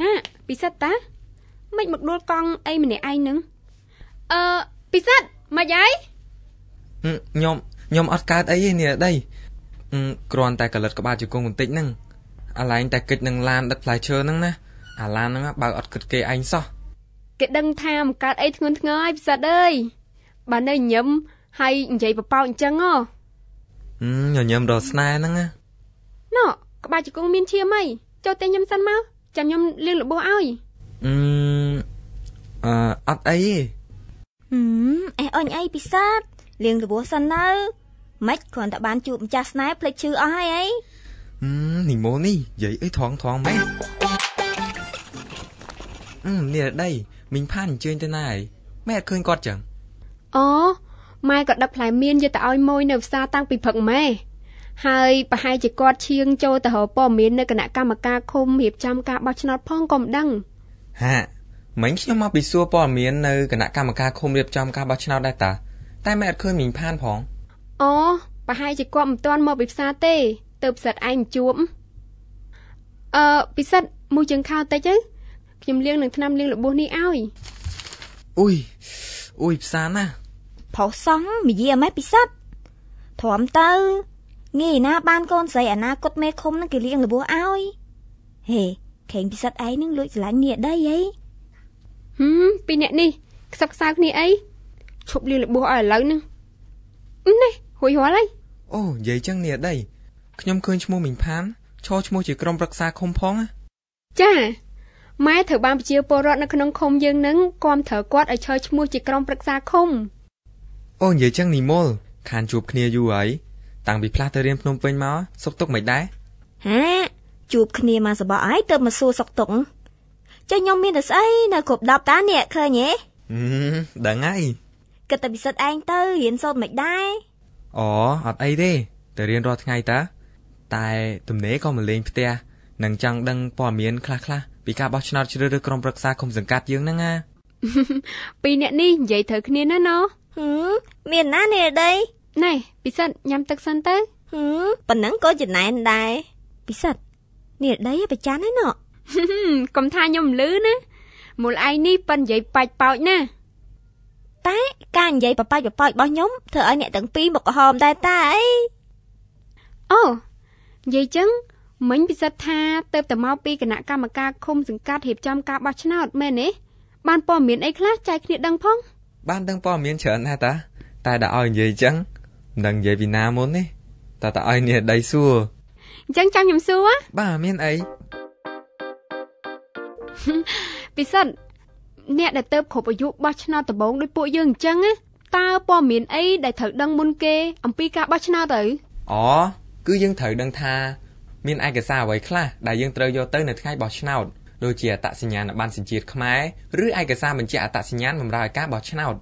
ហាពិសិដ្ឋតាមិនមកដួលកង់អីម្នាក់ឯងហ្នឹងអឺពិសិដ្ឋមកយាយហឹមខ្ញុំខ្ញុំអត់កើតអីទេនេះដីហឹមគ្រាន់តែកលិតក្បាលជង្គង់បន្តិចហ្នឹងអាឡែងតែគិតនឹងឡានដឹកផ្លែឈើហ្នឹងណាអាឡានហ្នឹងបើកអត់គិតគេឯងសោះ គេដឹងថាមិនកើតអីធ្ងន់ធ្ងរហើយពិសិដ្ឋអើយបើនៅញឹមហើយនិយាយបបោកអញ្ចឹងហ៎ហឹមញញឹមដល់ស្នេហ៍ហ្នឹងណាណ៎ក្បាលជង្គង់មានឈាមអីចូលតែញឹមសិនមកចាំខ្ញុំលាងលបោសឲ្យអឺអឺអត់អីទេហឹមអេះអញអីពិសាទលៀងរបួសសិននៅម៉េចគ្រាន់តែបានជួបម្ចាស់ស្នេហ៍ភ្លេចឈឺអស់ហើយអីហឹមនីម៉ូនេះនិយាយអីថងថងម៉ែអឺនេះដី មីងផានអញ្ជើញទៅណាហើយម៉ែអត់ឃើញគាត់ចឹងអូម៉ែក៏ដឹកផ្លែមៀនយកទៅឲ្យម៉ួយនៅផ្សារតាំងពីព្រឹកម៉ែហើយប្រហែលជាគាត់ឈៀងចូលទៅរកព័ត៌មាននៅគណៈកម្មការឃុំរៀបចំការបោះឆ្នោតផងក៏មិនដឹងហាមិញខ្ញុំមកពីសួរព័ត៌មាននៅគណៈកម្មការឃុំរៀបចំការបោះឆ្នោតដែរតាតែមិនអត់ឃើញមីងផានផងអូប្រហែលជាគាត់មិនទាន់មកពីផ្សារទេទៅផ្សិតឯងមិនជួបអឺពិសិដ្ឋមួយជើងខោតិចទៅ ខ្ញុំលាងនឹងថ្នាំលាងរបួសនេះឲ្យអ៊ុយអ៊ុយផ្សារណាស់ផុសសងនិយាយម៉េចពិសាទទ្រាំទៅងាយណាបានកូនស្រីអនាគតមេឃុំនឹងគេលៀងរបួសឲ្យហេខេងពិសិដ្ឋឯងនឹងលួចស្រឡាញ់នាដីអីហឹមពីអ្នកនេះខ្សឹបខ្សៅគ្នាអីឈប់លាងរបួសឲ្យឥឡូវហ្នឹងនេះហួយរាល់ហើយអូនិយាយចឹងនេះដីខ្ញុំឃើញឈ្មោះមីងផានឈរឈ្មោះជាក្រុមប្រឹក្សាឃុំផងណាចា ម៉ែត្រូវបានប្រជាពលរដ្ឋនៅក្នុងឃុំយើងនឹងគាំទ្រគាត់ឲ្យឈរឈ្មោះជាក្រុមប្រឹក្សាឃុំអូនិយាយចឹងនីមុលខានជួបគ្នាយូរហើយតាំងពីផ្លាស់ទៅរៀនភ្នំពេញមកសុខទុក្ខមិនដែរហាជួបគ្នាមកសបអីទៅមកសួរសុខទុក្ខចុះខ្ញុំមានតែស្អីនៅគ្រប់10តានេះឃើញទេហឹមដឹងហើយគិតតែពិសិដ្ឋឯងទៅរៀនសូត្រមិនដែរអូអត់អីទេទៅរៀនរាល់ថ្ងៃតើតែទំនេរក៏មកលេងផ្ទះនឹងចង់ដឹងព័ត៌មានខ្លះខ្លះ ពីការបោះឆ្នោតជ្រើសរើសក្រុមប្រឹក្សាគុំសង្កាត់យើងហ្នឹងណាពីរអ្នកនេះនិយាយត្រូវគ្នាណាណូហឹមមានណានេះដីណែពិសិដ្ឋញ៉ាំទឹកសិនទៅហឹមប៉ុណ្ណឹងក៏ចំណែនដែរពិសិដ្ឋនេះដីប្រច័នហើយណោះកុំថាខ្ញុំលឺណាមូលឯងនេះប៉ិននិយាយបាច់ប៉ោចណាតែការនិយាយបបាច់បប៉ោចរបស់ខ្ញុំធ្វើឲ្យអ្នកទាំងពីរមកក្រហមដែរតាអីអូនិយាយចឹង មិញពិសិដ្ឋថាទៅតែមកពីគណៈកម្មការឃុំសង្កាត់រៀបចំការបោះឆ្នោតមែនទេបានព័ត៌មានអីខ្លះចែកគ្នាដឹងផង បានដឹងព័ត៌មានច្រើនណាស់តា តែដល់ឲ្យនិយាយចឹងមិនដឹងនិយាយពីណាមុនទេតើតើឲ្យនេះដីសួរអញ្ចឹងចាំខ្ញុំសួរបាទមានអីពិសិដ្ឋអ្នកដែលទៅគ្រប់អាយុបោះឆ្នោតដំបូងដោយពួកយើងអញ្ចឹងតើព័ត៌មានអីដែលត្រូវដឹងមុនគេ អំពីការបោះឆ្នោតទៅអូគឺយើងត្រូវដឹងថា មានឯកសារអ្វីខ្លះដែលយើងត្រូវយកទៅនៅថ្ងៃបោះឆ្នោតដូចជាអត្តសញ្ញាណប័ណ្ណសញ្ជាតិខ្មែរឬឯកសារបញ្ជាក់អត្តសញ្ញាណបម្រើឲ្យការបោះឆ្នោត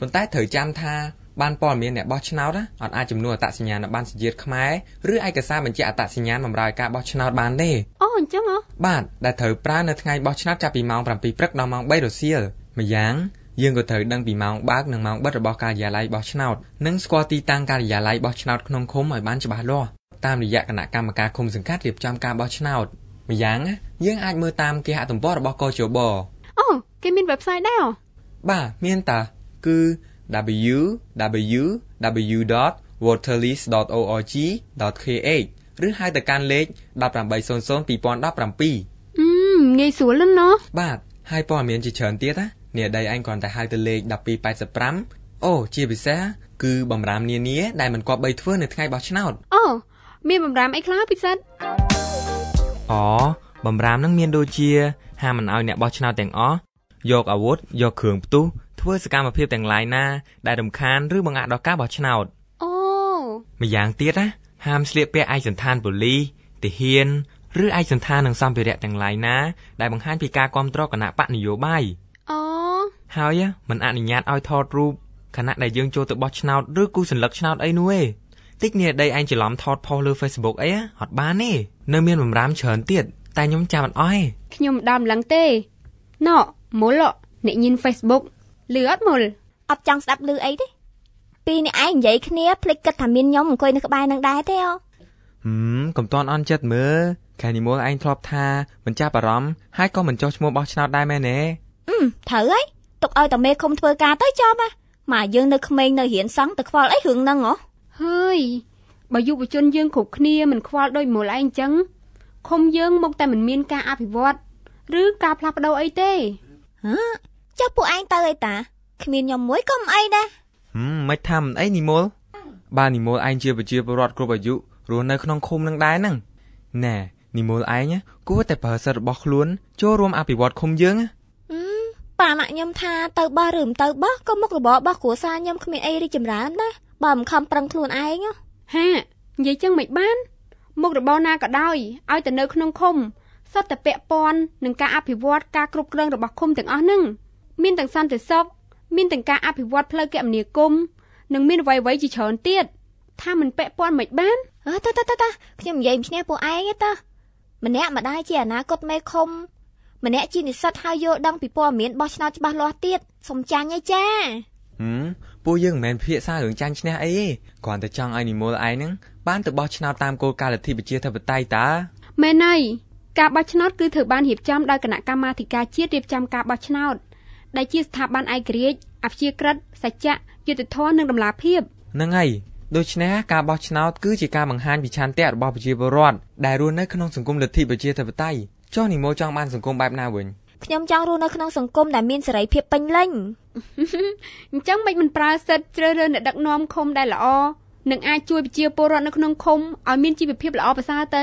ប៉ុន្តែត្រូវចាំថាបានព័ត៌មានអ្នកបោះឆ្នោតអត់អាចចំនួនអត្តសញ្ញាណប័ណ្ណសញ្ជាតិខ្មែរឬឯកសារបញ្ជាក់អត្តសញ្ញាណបម្រើឲ្យការបោះឆ្នោតបានទេអូអញ្ចឹងហ៎បាទដែលត្រូវប្រើនៅថ្ងៃបោះឆ្នោតចាប់ពីម៉ោង7ព្រឹកដល់ម៉ោង3រសៀលម្យ៉ាងយើងក៏ត្រូវដឹងពីម៉ោងបើកនិងម៉ោងបិទរបស់ការិយាល័យបោះឆ្នោតនិងស្គាល់ទីតាំងការិយាល័យបោះឆ្នោតក្នុងឃុំឲ្យបានច្បាស់លាស់ តាមរយៈគណៈកម្មការឃុំសង្កាត់រៀបចំការបោះឆ្នោតម្យ៉ាងយើងអាចមើលតាមគេហទំព័ររបស់កោជបអូគេមាន website ដែរបាទមានតាគឺ www.waterlist.org.kh ឬហៅទៅកាន់លេខ1800 2017អឺងាយស្រួលណាស់ណោះបាទហើយព័ត៌មានជាច្រើនទៀតណានេះដីឯងគ្រាន់តែហៅទៅលេខ1285អូជាពិសេសគឺបំរាមនានាដែលមិនគប្បីធ្វើនៅថ្ងៃបោះឆ្នោតអូ មានបំរាមអីខ្លះពិសិដ្ឋអូបំរាមនឹងមានដូចជាហាមមិនឲ្យអ្នកបោះឆ្នោតទាំងអស់យកអាវុធយកគ្រឿងផ្ទុះធ្វើសកម្មភាពទាំងឡាយណា ដែលរំខានឬបង្អាក់ដល់ការបោះឆ្នោតអូម្យ៉ាងទៀតណាហាមស្លៀកពាក់ឯកសណ្ឋានប៉ូលីសទាហានឬឯកសណ្ឋាននិងសម្ភារៈទាំងឡាយណា ដែលបង្ហាញពីការគ្រប់គ្រងគណៈបកនយោបាយអូហើយមិនអនុញ្ញាតឲ្យថតរូបខណៈដែលយើងចូលទៅបោះឆ្នោតឬគូសញ្ញលឹកឆ្នោតអីនោះទេ តិចនេះដីឯងច្រឡំថតផុសលើ Facebook អីអត់បានទេនៅមានបំរាមច្រើនទៀតតែខ្ញុំចាំអត់អស់ទេខ្ញុំដើមឡើងទេណ៎មុលអ្នកញៀន Facebook លឺអត់មុលអត់ចង់ស្ដាប់លឺអីទេពីរអ្នកឯងនិយាយគ្នាភ្លេចគិតថាមានខ្ញុំអង្គុយនៅក្បែរនឹងដែរទេអូហឹមកុំតន់អន់ចិត្តមើលខែនិមលឯងធ្លាប់ថាមិនចាប់អារម្មណ៍ហើយក៏មិនចោះឈ្មោះបោះឆ្នោតដែរមែនទេអឺត្រូវហើយទុកឲ្យតែមេឃុំធ្វើការទៅចប់ហ៎ម៉ាយើងនៅក្មេងនៅរៀនសង់ទៅខ្វល់អីរឿងហ្នឹងហ៎ ហើយបើយុវជនយើងគ្រប់គ្នាមិនខ្វល់ដូចមុលឯងអញ្ចឹងឃុំយើងមកតែមិនមានការអភិវឌ្ឍឬការផ្លាស់ប្ដូរអីទេហ៎ចុះពួកឯងទៅអីតាគ្មានខ្ញុំមួយក៏មិនអីដែរហឹមមិនថាមិនអីនិមលបាទនិមលឯងជាប្រជាពលរដ្ឋគ្រប់អាយុរស់នៅក្នុងឃុំនឹងដែរហ្នឹងណែនិមលឯងគួរតែប្រើសិទ្ធិរបស់ខ្លួនចូលរួមអភិវឌ្ឍឃុំយើងប៉ាម៉ាក់ខ្ញុំថាទៅបោះឬមិនទៅបោះក៏មុខរបររបស់គ្រួសារខ្ញុំគ្មានអីរីចម្រើនដែរ បើមិនខំប្រឹងខ្លួនឯងហានិយាយចឹងមិនបាន មុខរបរណាក៏ដោយឲ្យតែនៅក្នុងឃុំសុទ្ធតែពាក់ព័ន្ធនឹងការអភិវឌ្ឍការគ្រប់គ្រងរបស់ឃុំទាំងអស់ហ្នឹងមានទាំងសន្តិសុខមានទាំងការអភិវឌ្ឍផ្លូវគមនាគមន៍និងមានអ្វីៗជាច្រើនទៀតថាមិនពាក់ព័ន្ធមិនបានអើតើតើតើខ្ញុំនិយាយឈ្នះពួកឯងទេម្នាក់ម្ដាយជាអនាគតមេឃុំម្នាក់ជានិស្សិតហើយយល់ដឹងពីព័ត៌មានបោះឆ្នោតច្បាស់លាស់ទៀតសុំចាញ់ឯចាហឹម ពួកយើងមិនមែនភាសារឿងចាញ់ឈ្នះអីទេគ្រាន់តែចង់ឲ្យនិមលឯងហ្នឹងបានទៅបោះឆ្នោតតាមគោលការណ៍លទ្ធិប្រជាធិបតេយ្យតាមែនហើយការបោះឆ្នោតគឺត្រូវបានរៀបចំដោយគណៈកម្មាធិការជាតិរៀបចំការបោះឆ្នោតដែលជាស្ថាប័នឯករាជ្យអព្យាក្រឹតសច្ចៈយុត្តិធម៌និងតម្លាភាពហ្នឹងហើយដូច្នេះការបោះឆ្នោតគឺជាការបង្ហាញពីឆន្ទៈរបស់ប្រជាពលរដ្ឋដែលរស់នៅក្នុងសង្គមលទ្ធិប្រជាធិបតេយ្យចុះនិមលចង់បានសង្គមបែបណាវិញ ខ្ញុំចង់រស់នៅក្នុងសង្គមដែលមានសេរីភាពពេញលេញអញ្ចឹងមិនមិនប្រើសិទ្ធជ្រើសរើសអ្នកដឹកនាំឃុំដែលល្អនិងអាចជួយប្រជាពលរដ្ឋនៅក្នុងឃុំឲ្យមានជីវភាពល្អប្រសើរទៅ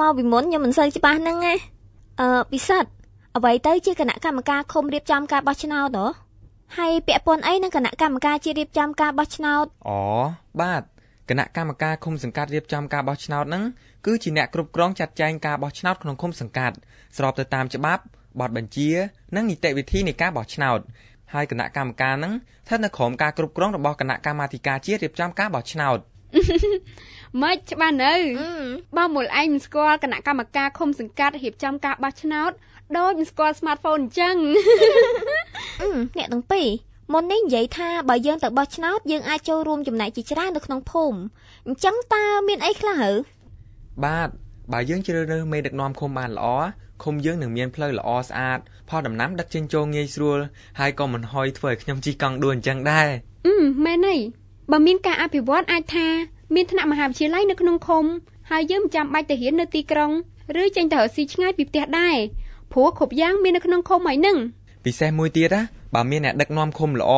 មកពីមុនខ្ញុំមិនសូវច្បាស់ហ្នឹងណាអឺពិសិដ្ឋអ្វីទៅជាគណៈកម្មការឃុំរៀបចំការបោះឆ្នោតហ៎ហើយពាក់ព័ន្ធអីនឹងគណៈកម្មការជារៀបចំការបោះឆ្នោតអូបាទគណៈកម្មការឃុំសង្កាត់រៀបចំការបោះឆ្នោតហ្នឹង គឺជាអ្នកគ្រប់គ្រងចាត់ចែងការបោះឆ្នោតក្នុងឃុំសង្កាត់ស្របទៅតាមច្បាប់បទបញ្ជា និងនីតិវិធីនៃការបោះឆ្នោតហើយគណៈកម្មការហ្នឹងស្ថិតនៅក្រោមការគ្រប់គ្រងរបស់គណៈកម្មាធិការជាតិរៀបចំការបោះឆ្នោតម៉េចច្បាស់នៅបើមុលឯងមិនស្គាល់គណៈកម្មការឃុំសង្កាត់រៀបចំការបោះឆ្នោតដូចមិនស្គាល់ smartphone អញ្ចឹងអ្នកទាំងពីរមុននេះនិយាយថាបើយើងទៅបោះឆ្នោតយើងអាចចូលរួមចំណែកជាច្រើននៅក្នុងភូមិអញ្ចឹងតើមានអីខ្លះហ៎ បាទបើយើងជ្រើសរើសមេដឹកនាំឃុំបានល្អឃុំយើងនឹងមានផ្លូវល្អស្អាតផលដំណាំដឹកចេញចូលងាយស្រួលហើយក៏មិនហុយធ្វើឲ្យខ្ញុំជិះកង់ដួលអញ្ចឹងដែរអឺមែនទេបើមានការអភិវឌ្ឍអាចថាមានថ្នាក់មហាវិទ្យាល័យនៅក្នុងឃុំហើយយើងមិនចាំបាច់ទៅរៀននៅទីក្រុងឬចេញទៅរកស៊ីឆ្ងាយពីផ្ទះដែរព្រោះគ្រប់យ៉ាងមាននៅក្នុងឃុំហើយនឹងពិសេសមួយទៀតណាបើមានអ្នកដឹកនាំឃុំល្អ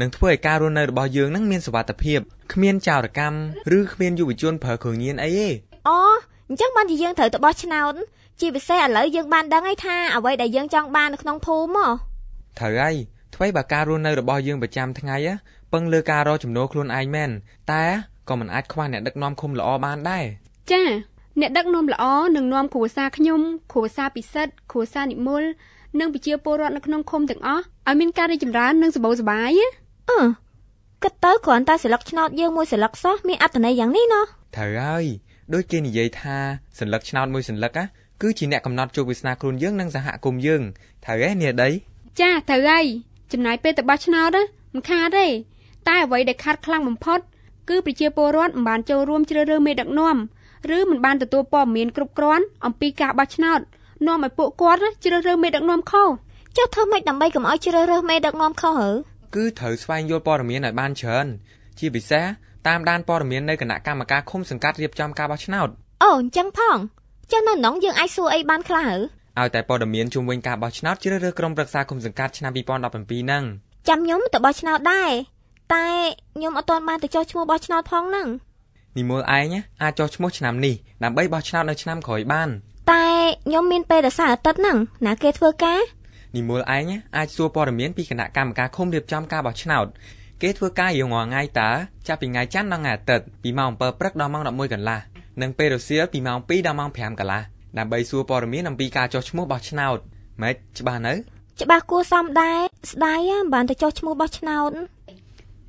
នឹងធ្វើឲ្យការរស់នៅរបស់យើងនឹងមានសុវត្ថិភាពគ្មានចោរកម្មឬគ្មានយុវជនប្រើគ្រឿងញៀនអីទេ អូអញ្ចឹងបានជាយើងត្រូវទៅបោះឆ្នោតជាពិសេសឥឡូវយើងបានដឹងហើយថាអ្វីដែលយើងចង់បាននៅក្នុងភូមិហ៎ត្រូវហើយថ្មីបើការរស់នៅរបស់យើងប្រចាំថ្ងៃពឹងលើការរកចំណូលខ្លួនឯងមែនតែក៏មិនអាចខ្វះអ្នកដឹកនាំឃុំល្អបានដែរចាអ្នកដឹកនាំល្អនឹងនាំគ្រួសារខ្ញុំគ្រួសារពិសិដ្ឋគ្រួសារនិមលនិងប្រជាពលរដ្ឋនៅក្នុងឃុំទាំងអស់ឲ្យមានការរីកចម្រើននិងសម្បូរសប្បាយអឺគិតទៅគ្រាន់តែស្លឹកឆ្នោតយើងមួយស្លឹកសោះមានអត្ថន័យយ៉ាងនេះណោះត្រូវហើយ ដូចគេនិយាយថាសន្លឹកឆ្នោតមួយសន្លឹកគឺជាអ្នកកំណត់ជោគវាសនាខ្លួនយើងនិងសហគមន៍យើងត្រូវទេនាដីចាត្រូវហើយចំណាយពេលទៅបោះឆ្នោតមិនខាតទេតែអ្វីដែលខាត់ខ្លាំងបំផុត គឺប្រជាពលរដ្ឋមិនបានចូលរួមជ្រើសរើសមេដឹកនាំឬមិនបានទទួលព័ត៌មានគ្រប់គ្រាន់អំពីការបោះឆ្នោតនាំឲ្យពួកគាត់ជ្រើសរើសមេដឹកនាំខុសចុះធ្វើម៉េចដើម្បីកុំឲ្យជ្រើសរើសមេដឹកនាំខុសហឺគឺត្រូវស្វែងយល់ព័ត៌មានឲ្យបានច្រើន ជាពិសេស តាមដានព័ត៌មាននៅគណៈកម្មការឃុំសង្កាត់រៀបចំការបោះឆ្នោតអូអញ្ចឹងផងចុះនៅក្នុងយើងអាចសួរអីបានខ្លះហឺឲ្យតែព័ត៌មានជុំវិញការបោះឆ្នោតជ្រើសរើសក្រុមប្រឹក្សាគុំសង្កាត់ឆ្នាំ2017ហ្នឹងចាំខ្ញុំទៅបោះឆ្នោតដែរតែខ្ញុំអត់ទាន់បានទៅចុះឈ្មោះបោះឆ្នោតផងហ្នឹងនិមលឯងអាចចុះឈ្មោះឆ្នាំនេះដើម្បីបោះឆ្នោតនៅឆ្នាំក្រោយបានតែខ្ញុំមានពេលដល់សៅរ៍អាទិត្យហ្នឹងណាគេធ្វើការនិមលឯងអាចសួរព័ត៌មានពីគណៈកម្មការឃុំរៀបចំការបោះឆ្នោត គេធ្វើការរៀងរាល់ថ្ងៃតើចាប់ពីថ្ងៃច័ន្ទដល់ថ្ងៃអាទិត្យពីម៉ោង7ព្រឹកដល់ម៉ោង11កន្លះនិងពេលរសៀលពីម៉ោង2ដល់ម៉ោង5កន្លះដើម្បីសួរព័ត៌មានអំពីការចុះឈ្មោះបោះឆ្នោតម៉េចច្បាស់នៅច្បាស់គួរសមដែរស្ដាយមិនបានទៅចុះឈ្មោះបោះឆ្នោត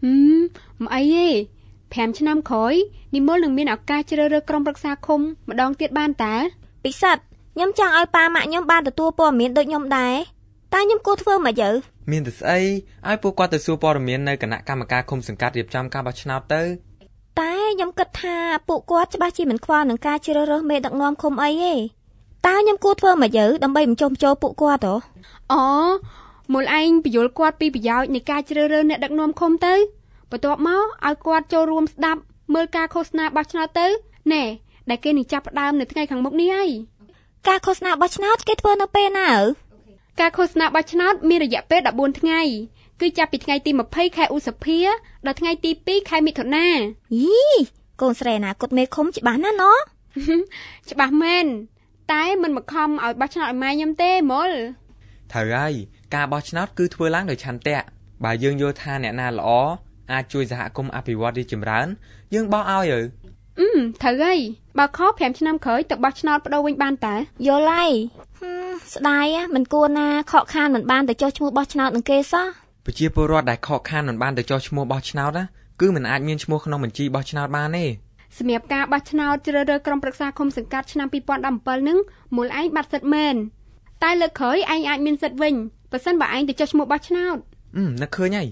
ហឹមមិនអីទេ5ឆ្នាំក្រោយនិមលនឹងមានឱកាសជ្រើសរើសក្រុមប្រឹក្សាឃុំម្ដងទៀតបានតើពិសិដ្ឋខ្ញុំចង់ឲ្យប៉ាម៉ាក់ខ្ញុំបានទទួលព័ត៌មានដូចខ្ញុំដែរតែខ្ញុំគួរធ្វើម៉េចទៅ មានតែស្អីឲ្យពួកគាត់ទៅសួរព័ត៌មាននៅគណៈកម្មការឃុំសង្កាត់រៀបចំការបោះឆ្នោតទៅតែខ្ញុំគិតថាពួកគាត់ច្បាស់ជាមិនខ្វល់នឹងការជ្រើសរើសមេដឹកនាំឃុំអីទេតើខ្ញុំគួរធ្វើម៉េចទៅដើម្បីបញ្ចុះបញ្ចូលពួកគាត់ហ៎អូមុលឯងបញ្យល់គាត់ពីប្រយោជន៍នៃការជ្រើសរើសអ្នកដឹកនាំឃុំទៅបន្ទាប់មកឲ្យគាត់ចូលរួមស្ដាប់មើលការឃោសនាបោះឆ្នោតទៅណែដែលគេនឹងចាប់ផ្ដើមនៅថ្ងៃខាងមុខនេះហើយការឃោសនាបោះឆ្នោតគេធ្វើនៅពេលណាឪ ការឃោសនាបោះឆ្នោតមានរយៈពេល14ថ្ងៃគឺចាប់ពីថ្ងៃទី20ខែឧសភាដល់ថ្ងៃទី2ខែមិថុនាយីកូនស្រីអនាគតមេឃុំច្បាស់ណាស់ណោះច្បាស់មែនតែមិនមកខំឲ្យបោះឆ្នោតឲ្យម៉ែខ្ញុំទេមុលត្រូវហើយការបោះឆ្នោតគឺធ្វើឡើងដោយឆន្ទៈបើយើងយល់ថាអ្នកណាល្អអាចជួយសហគមន៍អភិវឌ្ឍរីចម្រើន យើងបោះឲ្យទៅ អឺត្រូវហើយបើខុស5ឆ្នាំក្រោយទៅបោះឆ្នោតបដូរវិញបានតើយល់ហើយស្ដាយមិនគួរណាខកខានមិនបានទៅចុះឈ្មោះបោះឆ្នោតនឹងគេសោះប្រជាពលរដ្ឋដែលខកខានមិនបានទៅចុះឈ្មោះបោះឆ្នោតណាគឺមិនអាចមានឈ្មោះក្នុងបញ្ជីបោះឆ្នោតបានទេសម្រាប់ការបោះឆ្នោតជ្រើសរើសក្រុមប្រឹក្សាគុំសង្កាត់ឆ្នាំ2017នឹងមូលឯងបាត់សិទ្ធមែនតែលើកក្រោយឯងអាចមានសិទ្ធវិញបើសិនបើឯងទៅចុះឈ្មោះបោះឆ្នោតអឺនឹកឃើញហើយ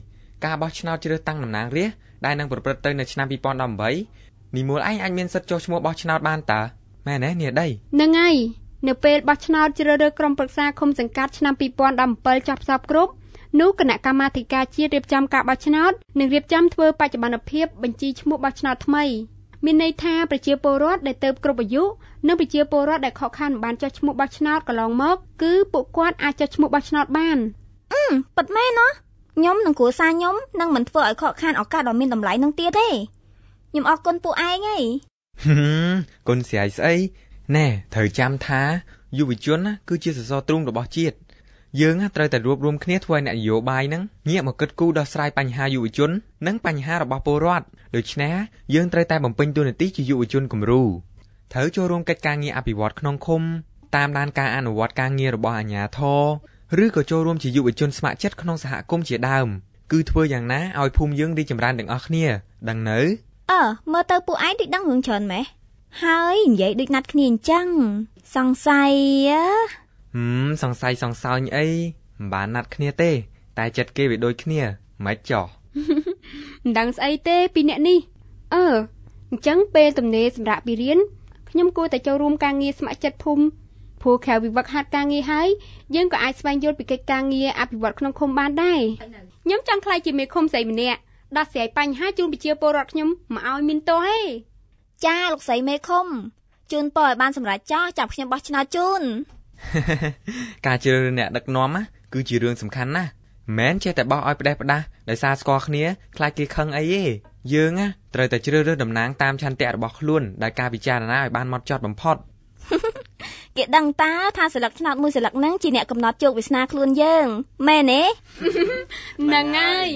ការបោះឆ្នោតជ្រើសតាំងតំណាងរាស្ត្រដែលនឹងប្រព្រឹត្តទៅនៅឆ្នាំ2018 នីមូលឯងអាចមានសិទ្ធិចុះឈ្មោះបោះឆ្នោតបានតើមែនទេនាដីហ្នឹងហើយនៅពេលបោះឆ្នោតជ្រើសរើសក្រុមប្រឹក្សាឃុំសង្កាត់ឆ្នាំ2017ចប់សពគ្រប់នោះគណៈកម្មាធិការជាតិរៀបចំការបោះឆ្នោតនិងរៀបចំធ្វើបច្ចុប្បន្នភាពបញ្ជីឈ្មោះបោះឆ្នោតថ្មីមានន័យថាប្រជាពលរដ្ឋដែលទៅគ្រប់អាយុនិងប្រជាពលរដ្ឋដែលខកខានមិនបានចុះឈ្មោះបោះឆ្នោតកន្លងមកគឺពួកគាត់អាចចុះឈ្មោះបោះឆ្នោតបានអឺប៉ិតមែនណាខ្ញុំនិងគ្រួសារខ្ញុំនឹងមិនធ្វើឲ្យខកខានឱកាសដ៏មានតម្លៃនោះទៀតទេ ខ្ញុំអរគុណពួកឯងហីគុណស្រីស្អីណែត្រូវចាំថាយុវជនគឺជាសសរទ្រូងរបស់ជាតិយើងត្រូវតែរួបរวมគ្នាធ្វើឲ្យអ្នកនយោបាយហ្នឹងងាកមកគិតគូរដោះស្រាយបញ្ហាយុវជន និងបញ្ហារបស់ពលរដ្ឋដូច្នេះយើងត្រូវតែបំពេញតួនាទីជាយុវជនគំរូត្រូវចូលរួមកិច្ចការងារអភិវឌ្ឍក្នុងឃុំតាមដានការអនុវត្តការងាររបស់អាជ្ញាធរឬក៏ចូលរួមជាយុវជនស្ម័គ្រចិត្តក្នុងសហគមន៍ជាដើមគឺធ្វើយ៉ាងណាឲ្យភូមិយើងរីកចម្រើនទាំងអស់គ្នា ដឹងនៅ អឺមើលទៅពួកឯងដូចដឹងរឿងច្រើនម៉េះហើយនិយាយដូចណាត់គ្នាអញ្ចឹងសង្ស័យហឹមសង្ស័យសង្សោញអីមិនបានណាត់គ្នាទេ តែចិត្តគេវាដូចគ្នាមិនចោះមិនដឹងស្អីទេពីអ្នកនេះអឺអញ្ចឹងពេលទំនេរសម្រាប់ពីរៀនខ្ញុំគួរតែចូលរួមការងារស្ម័គ្រចិត្តភូមិព្រោះក្រៅវិវឹកហាត់ការងារហើយយើងក៏អាចស្វែងយល់ពីកិច្ចការងារអភិវឌ្ឍក្នុងឃុំបានដែរខ្ញុំចង់ខ្លាចជាមេឃុំស្រីម្នាក់ ដោះស្រាយបញ្ហាជូនប្រជាពលរដ្ឋខ្ញុំមកឲ្យមានទោសទេចាលោកស្រីមេឃុំជូនពរឲ្យបានសម្រេចចោះចាប់ខ្ញុំបោះឆ្នោតជូនការជ្រើសរើសអ្នកដឹកនាំគឺជារឿងសំខាន់ណាស់មិនចេះតែបោះឲ្យផ្ដេសផ្ដាស់ដោយសារស្គាល់គ្នាខ្លាចគេខឹងអីទេយើងណាត្រូវតែជ្រើសរើសតំណាងតាមឆន្ទៈរបស់ខ្លួនដោយការពិចារណាឲ្យបានម៉ត់ចត់បំផុតគេដឹងតាថាស្លឹកឆ្នោតមួយស្លឹកហ្នឹងជាអ្នកកំណត់ជោគវាសនាខ្លួនយើងមែនទេហ្នឹងហើយ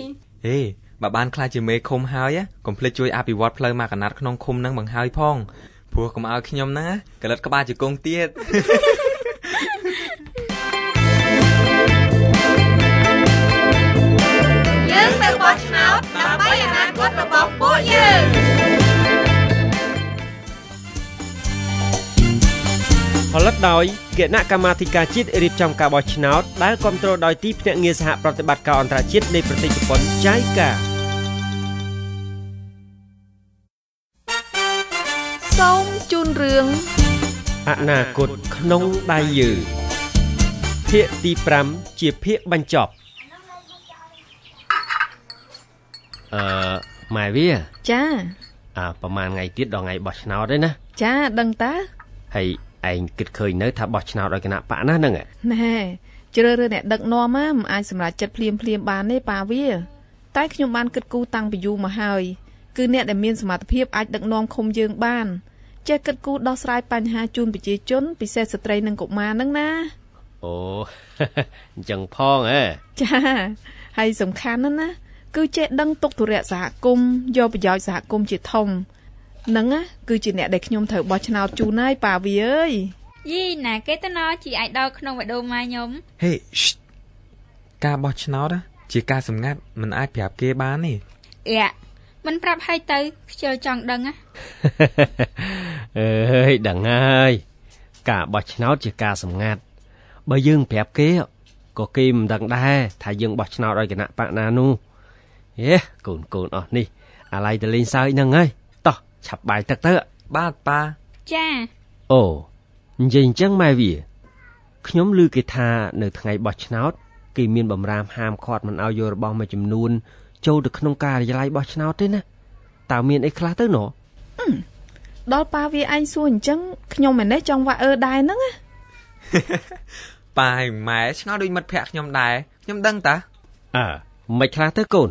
ហេ បើបានខ្លាចជាមេឃុំហើយកុំភ្លេចជួយអភិវឌ្ឍផ្លូវមកកណាត់ក្នុងឃុំនឹងបង្ហើយផងព្រោះកុំឲ្យខ្ញុំណាកលិតក្បាលជង្គង់ទៀតយើងទៅបោះឆ្នោតដើម្បីអនាគតរបស់ពួកយើងផលិតដោយគណៈកម្មាធិការជាតិរៀបចំការបោះឆ្នោតដែលគ្រប់គ្រងដោយទីភ្នាក់ងារសហប្រតិបត្តិការអន្តរជាតិនៃប្រទេសជប៉ុន JICA រឿងអនាគតក្នុងដៃយើងភាគទី5ជាភាគបញ្ចប់អឺម៉ែវាចាអើប្រហែលថ្ងៃទៀតដល់ថ្ងៃបោះឆ្នោតទេណាចាដឹងតើហើយឯងគិតឃើញនៅថាបោះឆ្នោតឲ្យគណៈបកណាហ្នឹងណែជ្រើសរើសអ្នកដឹកនាំមិនអាចសម្រេចចិត្តភ្លាមភ្លាមបានទេប៉ាវា តែខ្ញុំបានគិតគូរតាំងពីយូរមកហើយគឺអ្នកដែលមានសមត្ថភាពអាចដឹកនាំឃុំយើងបាន ចេះគិតគូរដោះស្រាយបញ្ហាជូនប្រជាជន ពិសេសស្ត្រីនិងកុមារហ្នឹងណាអូអញ្ចឹងផងហ៎ចាហើយសំខាន់ណាស់ណា គឺចេះដឹងទុកធុរៈសហគមន៍យកប្រយោជន៍សហគមន៍ជាធំនឹងណាគឺជាអ្នកដែលខ្ញុំត្រូវបោះឆ្នោតជូនហើយប៉ាវាអើយយីណាគេទៅណជាអាយដលក្នុងបដូរម៉ាខ្ញុំហេការបោះឆ្នោតជាការសម្ងាត់មិនអាចប្រាប់គេបានទេយ៉ា មិនប្រាប់ឲ្យទៅខ្ជិលចង់ដឹងណាអើយដឹងហើយការបោះឆ្នោតជាការសម្ងាត់បើយើងប្រាប់គេក៏គេមិនដឹងដែរថាយើងបោះឆ្នោតឲ្យគណៈបកណានោះយេកូនកូនអស់នេះអាឡ័យទៅលេងសើចហ្នឹងហើយតោះឆាប់បាយទឹកទៅបាទប៉ាចាអូនិយាយអញ្ចឹងម៉ែវាខ្ញុំឮគេថានៅថ្ងៃបោះឆ្នោត គេមានបំរាមហាមឃាត់មិនឲ្យយករបស់មួយចំនួន ចូលទៅក្នុងការិយាល័យបោះឆ្នោតទេណាតើមានអីខ្លះទៅណោះដល់ប៉ាវាឯងសួរអញ្ចឹងខ្ញុំឯនេះចង់វាអឺដែរហ្នឹងណាប៉ាហើយម៉ែឆ្ងល់ដូចមិត្តភក្តិខ្ញុំដែរខ្ញុំដឹងតាអើមិនខ្លះទៅកូន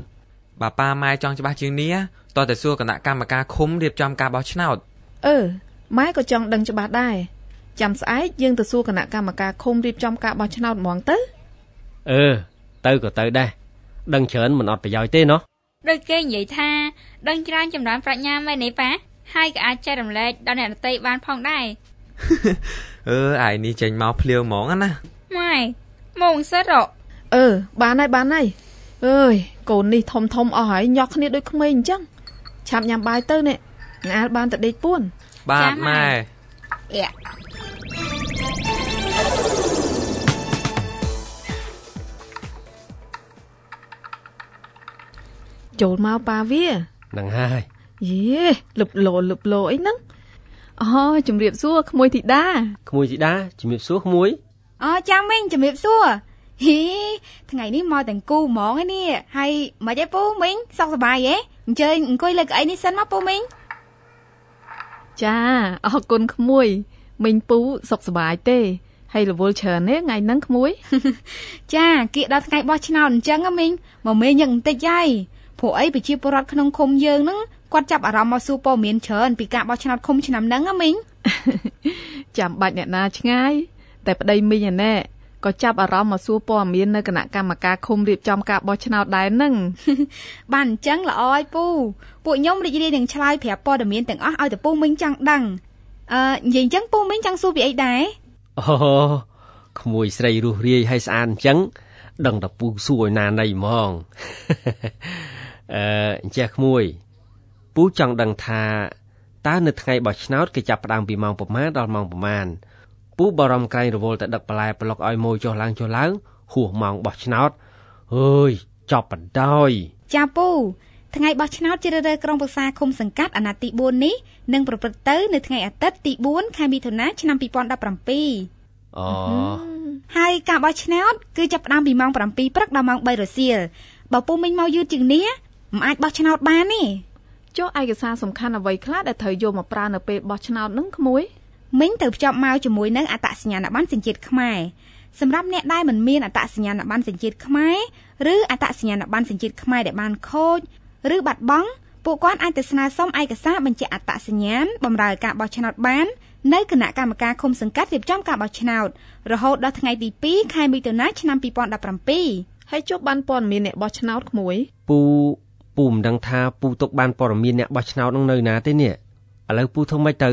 បើប៉ាម៉ែចង់ច្បាស់ជាងនេះតើតែសួរគណៈកម្មការឃុំរៀបចំការបោះឆ្នោតអឺម៉ែក៏ចង់ដឹងច្បាស់ដែរចាំស្អែកយើងទៅសួរគណៈកម្មការឃុំរៀបចំការបោះឆ្នោតហ្មងទៅអឺទៅក៏ទៅដែរ ដឹងច្រើនមិនអត់ប្រយោជន៍ទេណោះដូចគេនិយាយថាដឹងច្រើនចម្រើនប្រាជ្ញាមែនទេប៉ាហើយក៏អាចចែករំលែកដល់អ្នកដទៃបានផងដែរអឺអាយនេះចេញមកភ្លាវហ្មងណាម៉ែមកសិតអឺបានហើយបានហើយអើយកូននេះធំធំអស់ហើយញាស់គ្នាដូចក្មេងអញ្ចឹងឆាប់ញ៉ាំបាយទៅនេះងាលបានតែដេកពួនបាទម៉ែអៀ ចូលមកប៉ាវានឹងហើយយេលឹបលោលឹបលោអីហ្នឹងអូជំរាបសួរក្មួយធីតាក្មួយធីតាជំរាបសួរក្មួយអូចាំមីងជំរាបសួរហ៊ីថ្ងៃនេះមកទាំងគូហ្មងឯនេះហើយមិនអីពូមីងសុខសប្បាយហ៎អញ្ជើញអង្គុយលើកៅអីនេះសិនមកពូមីងចាអរគុណក្មួយមីងពូសុខសប្បាយទេហើយរវល់ច្រើនទេថ្ងៃហ្នឹងក្មួយ ចាគៀកដល់ថ្ងៃបោះឆ្នោតអញ្ចឹងមីងមកមេញឹកបន្តិចហើយ ព្រោះអីប្រជាពលរដ្ឋក្នុងឃុំយើងហ្នឹងគាត់ចាប់អារម្មណ៍មកសួរព័ត៌មានច្រើនពីការបោះឆ្នោតឃុំឆ្នាំហ្នឹងណាមីងចាំបាច់អ្នកណាឆ្ងាយតែប្តីមីងឯណែក៏ចាប់អារម្មណ៍មកសួរព័ត៌មាននៅគណៈកម្មការឃុំរៀបចំការបោះឆ្នោតដែរនឹងបានអញ្ចឹងល្អហើយពូពួកខ្ញុំរីករាយនឹងឆ្លើយប្រាប់ព័ត៌មានទាំងអស់ឲ្យតែពូមីងចង់ដឹងអឺនិយាយអញ្ចឹងពូមីងចង់សួរពីអីដែរអូក្មួយស្រីរស់រាយហើយស្អាតអញ្ចឹងដឹងតែពូសួរឲ្យណាណីហ្មង អឺអញ្ចេះក្មួយពូចង់ដឹងថាតើនៅថ្ងៃបោះឆ្នោតគេចាប់ផ្ដើមពីម៉ោងប្រមាណដល់ម៉ោងប្រមាណពូបារម្ភក្រែងរវល់តែដឹកបន្លែប្លុកឲ្យម៉ូយចុះឡើងចុះឡើងហួសម៉ោងបោះឆ្នោតអើយចប់បណ្ដោយចាពូថ្ងៃបោះឆ្នោតជ្រើសរើសក្រុមប្រឹក្សាឃុំសង្កាត់អាណត្តិទី4នេះនឹងប្រព្រឹត្តទៅនៅថ្ងៃអាទិត្យទី4ខែមិថុនាឆ្នាំ2017អូហើយការបោះឆ្នោតគឺចាប់ផ្ដើមពីម៉ោង7ព្រឹកដល់ម៉ោង3រសៀលបើពូមីងមកយឺតជាងនេះ មិនអាចបោះឆ្នោតបានទេចុះឯកសារសំខាន់អ្វីខ្លះដែលត្រូវយកមកប្រើនៅពេលបោះឆ្នោតនឹងក្មួយមីងទៅភ្ជាប់មកជាមួយនឹងអត្តសញ្ញាណប័ណ្ណសញ្ជាតិខ្មែរសម្រាប់អ្នកដែលមិនមានអត្តសញ្ញាណប័ណ្ណសញ្ជាតិខ្មែរឬអត្តសញ្ញាណប័ណ្ណសញ្ជាតិខ្មែរដែលបានខូចឬបាត់បង់ពួកគាត់អាចទៅស្នើសុំឯកសារបញ្ជាក់អត្តសញ្ញាណបម្រើការបោះឆ្នោតបាននៅគណៈកម្មការឃុំសង្កាត់រៀបចំការបោះឆ្នោតរហូតដល់ថ្ងៃទី2ខែមិថុនាឆ្នាំ2017ហើយជប់បានព័ត៌មានអ្នកបោះឆ្នោតក្មួយពូ ពូមិនដឹងថាពូទុកបានព័ត៌មានអ្នកបោះឆ្នោតនឹងនៅណាទេនេះឥឡូវពូធ្វើម៉េចទៅ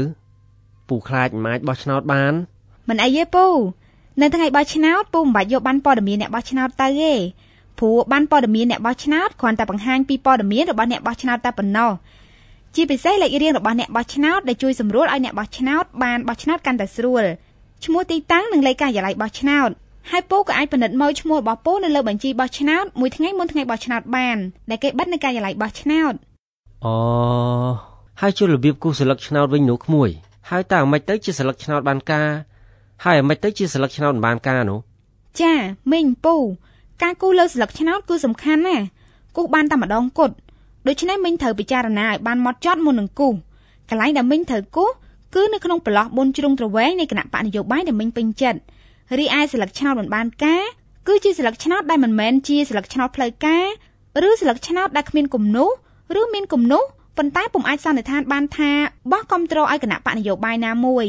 ពូខ្លាចមិនអាចបោះឆ្នោតបាន មិនអីទេពូនៅថ្ងៃបោះឆ្នោតពូមិនបាច់យកបានព័ត៌មានអ្នកបោះឆ្នោតទៅទេព្រោះបានព័ត៌មានអ្នកបោះឆ្នោតគ្រាន់តែបង្ហាញពីព័ត៌មានរបស់អ្នកបោះឆ្នោតតែប៉ុណ្ណោះជាពិសេសលេខរៀងរបស់អ្នកបោះឆ្នោតដែលជួយសម្រួលឲ្យអ្នកបោះឆ្នោតបានបោះឆ្នោតកាន់តែស្រួលឈ្មោះទីតាំងនិងលេខការិយាល័យបោះឆ្នោត ហើយពូក៏អាចពិនិត្យមើលឈ្មោះរបស់ពូនៅលើបញ្ជីបោះឆ្នោតមួយថ្ងៃមុនថ្ងៃបោះឆ្នោតបានដែលគេបិទនៅការិយាល័យបោះឆ្នោតអូហើយជួយរបៀបគូសស្លឹកឆ្នោតវិញនោះក្មួយហើយតើអ្មេចទៅជាស្លឹកឆ្នោតបានការហើយអ្មេចទៅជាស្លឹកឆ្នោតមិនបានការនោះចាមីងពូការគូលើស្លឹកឆ្នោតគឺសំខាន់ណាស់គូបានតែម្ដងគត់ដូច្នេះមីងត្រូវពិចារណាឲ្យបានម៉ត់ចត់មុននឹងគូកន្លែងដែលមីងត្រូវគូគឺនៅក្នុងប្រឡោះបុនជ្រុងត្រវែងនៃគណៈបកនយោបាយដែលមីងពេញចិត្ត រីឯស្លឹកឆ្នោតមិនបានការគឺជាស្លឹកឆ្នោតដែលមិនមែនជាស្លឹកឆ្នោតផ្លូវការឬស្លឹកឆ្នោតដែលគ្មានគំនូសឬមានគំនូសប៉ុន្តែពុំអាចសន្និដ្ឋានបានថាបោះគ្រប់គ្រងឲ្យគណៈបកនយោបាយណាមួយ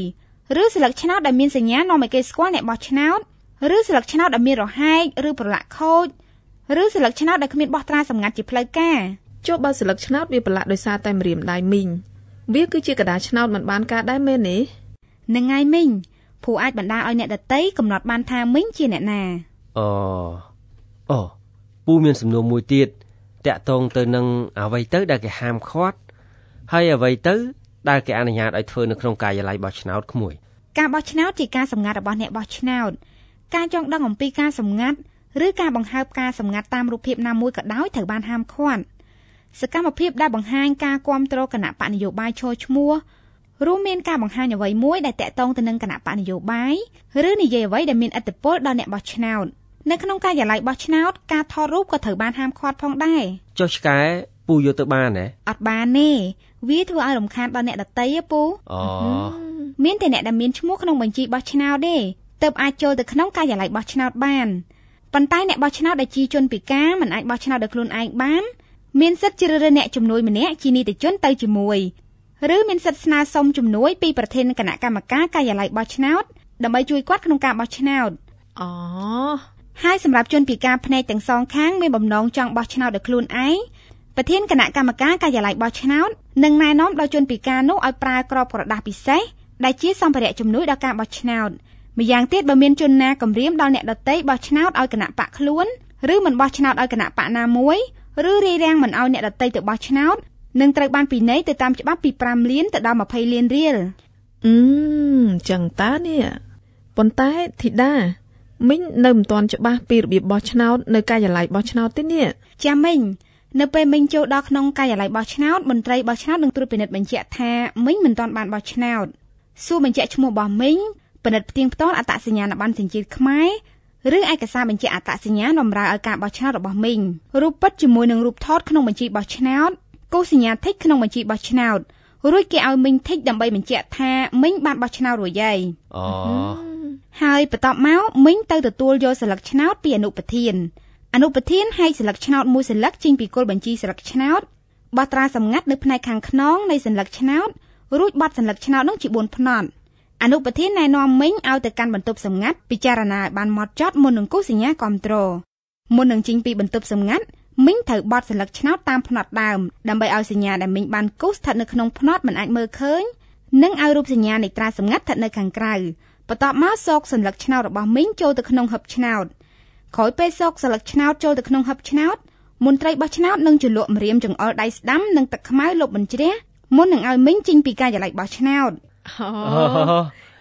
ឬស្លឹកឆ្នោតដែលមានសញ្ញានាំឲ្យគេស្គាល់អ្នកបោះឆ្នោតឬស្លឹកឆ្នោតដែលមានរហែកឬប្រឡាក់ខូចឬស្លឹកឆ្នោតដែលគ្មានបោះត្រាសម្ងាត់ជាផ្លូវការចុះបើស្លឹកឆ្នោតវាប្រឡាក់ដោយសារតែម្រាមដៃមីងវាគឺជាកដាឆ្នោតមិនបានការដែរមែនទេនឹងថ្ងៃមីង ព្រោះអាចបណ្ដាលឲ្យអ្នកដតីកំណត់បានថាមីងជាអ្នកណាអូអូពូមានសំណួរមួយទៀតតាក់ទងទៅនឹងអ្វីទៅដែលគេហាមឃាត់ហើយអ្វីទៅដែលគេអនុញ្ញាតឲ្យធ្វើនៅក្នុងការិយាល័យបោះឆ្នោតក្មួយការបោះឆ្នោតជាការសម្ងាត់របស់អ្នកបោះឆ្នោតការចង់ដឹងអំពីការសម្ងាត់ឬការបង្ហើបការសម្ងាត់តាមរូបភាពណាមួយក៏ដោយត្រូវបានហាមឃាត់សកម្មភាពដែលបង្ហាញការគ្រប់គ្រងគណៈបកនយោបាយឈរឈ្មោះ រួមមានការបង្ហាញអ្វីមួយដែលតាក់ទងទៅនឹងគណៈបកនយោបាយឬនិយាយអ្វីដែលមានឥទ្ធិពលដល់អ្នកបោះឆ្នោតនៅក្នុងការិយាល័យបោះឆ្នោតការថតរូបក៏ត្រូវបានហាមឃាត់ផងដែរចុះឆ្កែពូយកទៅបានទេអត់បានទេវាធ្វើឲ្យរំខានដល់អ្នកដតីទេពូអូមានតែអ្នកដែលមានឈ្មោះក្នុងបញ្ជីបោះឆ្នោតទេទើបអាចចូលទៅក្នុងការិយាល័យបោះឆ្នោតបានប៉ុន្តែអ្នកបោះឆ្នោតដែលជាជនពិការមិនអាចបោះឆ្នោតដោយខ្លួនឯងបានមានសិទ្ធិជ្រើសរើសអ្នកជំនួយម្នាក់ជានីតិជនទៅជាមួយ ឬមានសិទ្ធិស្នើសុំជំនួយពីប្រធានគណៈកម្មការការិយាល័យបោះឆ្នោតដើម្បីជួយគាត់ក្នុងការបោះឆ្នោតអូហើយសម្រាប់ជនពិការភ្នែកទាំងសងខាងមានបំណងចង់បោះឆ្នោតដោយខ្លួនឯងប្រធានគណៈកម្មការការិយាល័យបោះឆ្នោតនឹងណែនាំដល់ជនពិការនោះឲ្យប្រើក្របក្រដាស់ពិសេសដែលជាសម្ភារៈជំនួយដល់ការបោះឆ្នោតម្យ៉ាងទៀតបើមានជនណាគំរាមដល់អ្នកដទៃបោះឆ្នោតឲ្យគណៈបកខ្លួនឬមិនបោះឆ្នោតឲ្យគណៈបកណាមួយឬរារាំងមិនឲ្យអ្នកដទៃទៅបោះឆ្នោត នឹងត្រូវបានពិន័យទៅតាមច្បាប់ពី5លានទៅដល់20លានរៀលអឺចឹងតើនេះប៉ុន្តែធីតាមីងនៅមិនទាន់ច្បាស់ពីរបៀបបោះឆ្នោតនៅការិយាល័យបោះឆ្នោតទេនេះចាំមីងនៅពេលមីងចូលដល់ក្នុងការិយាល័យបោះឆ្នោតមន្ត្រីបោះឆ្នោតនឹងត្រួតពិនិត្យបញ្ជាក់ថាមីងមិនទាន់បានបោះឆ្នោតសួរបញ្ជាក់ឈ្មោះរបស់មីងពិនិត្យផ្ទៀងផ្ទាត់អត្តសញ្ញាណប័ណ្ណសញ្ជាតិខ្មែរឬឯកសារបញ្ជាក់អត្តសញ្ញាណបម្រើឲ្យការបោះឆ្នោតរបស់មីងរូបពិតជាមួយនឹងរូបថតក្នុងបញ្ជីបោះឆ្នោត គូសញ្ញាថិចក្នុងបញ្ជីបោះឆ្នោតរួចគេឲ្យមីងថិចដើម្បីបញ្ជាក់ថាមីងបានបោះឆ្នោតរួចហើយអូហើយបន្ទាប់មកមីងទៅទទួលយកសិលឹកឆ្នោតពីអនុប្រធានអនុប្រធានហែកសិលឹកឆ្នោតមួយសិលឹកចេញពីគល់បញ្ជីសិលឹកឆ្នោតបោះត្រាសម្ងាត់នៅផ្នែកខាងខ្នងនៃសិលឹកឆ្នោតរួចបត់សិលឹកឆ្នោតនោះជា4ផ្នត់អនុប្រធានណែនាំមីងឲ្យទៅកាន់បន្ទប់សម្ងាត់ពិចារណាឲ្យបានម៉ត់ចត់មុននឹងគូសញ្ញាគ្រប់ត្រមុននឹងចេញពីបន្ទប់សម្ងាត់ មីងត្រូវបត់សន្លឹកឆ្នោតតាមផ្នត់ដើមដើម្បីឲ្យសញ្ញាដែលមីងបានគូសស្ថិតនៅក្នុងផ្នត់មិនអាចមើលឃើញនិងឲ្យរូបសញ្ញានៃត្រាសម្ងាត់ស្ថិតនៅខាងក្រៅបន្ទាប់មកសោកសន្លឹកឆ្នោតរបស់មីងចូលទៅក្នុងហឹបឆ្នោតក្រោយពេលសោកសន្លឹកឆ្នោតចូលទៅក្នុងហឹបឆ្នោតមន្ត្រីបោះឆ្នោតនឹងជលក់ម្រាមចង្អុលដៃស្ដាំនិងទឹកខ្មៅលុបបញ្ជ្រះមុននឹងឲ្យមីងចេញពីការិយាល័យបោះឆ្នោតអូ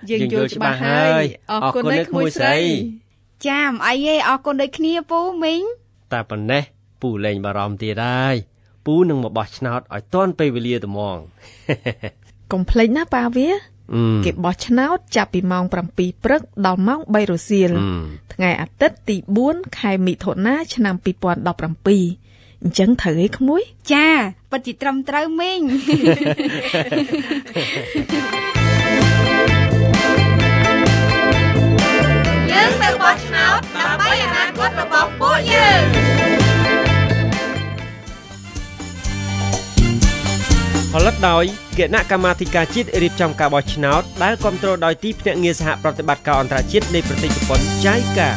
យើងយល់ច្បាស់ហើយអរគុណអ្នកក្មួយស្រី ចាមអីទេអរគុណដូចគ្នាពូមីងតែប៉ុណ្ណេះ ពូលែងបារម្ភទៀតហើយពូនឹងមកបោះឆ្នោតឲ្យទាន់ពេលវេលាត្មងកុំភ្លេចណាប៉ាវាគេបោះឆ្នោតចាប់ពីម៉ោង7ព្រឹកដល់ម៉ោង3រសៀលថ្ងៃអាទិត្យទី4ខែមិថុនាឆ្នាំ2017អញ្ចឹងត្រូវឯក្មួយ ចាពិតជាត្រឹមត្រូវមីងយើងទៅបោះឆ្នោតដើម្បីអនាគតរបស់ពួកយើង ផលិតដោយគណៈកម្មាធិការជាតិរៀបចំការបោះឆ្នោតដែលគ្រប់គ្រងដោយទីភ្នាក់ងារសហប្រតិបត្តិការអន្តរជាតិនៃប្រទេសជប៉ុន JICA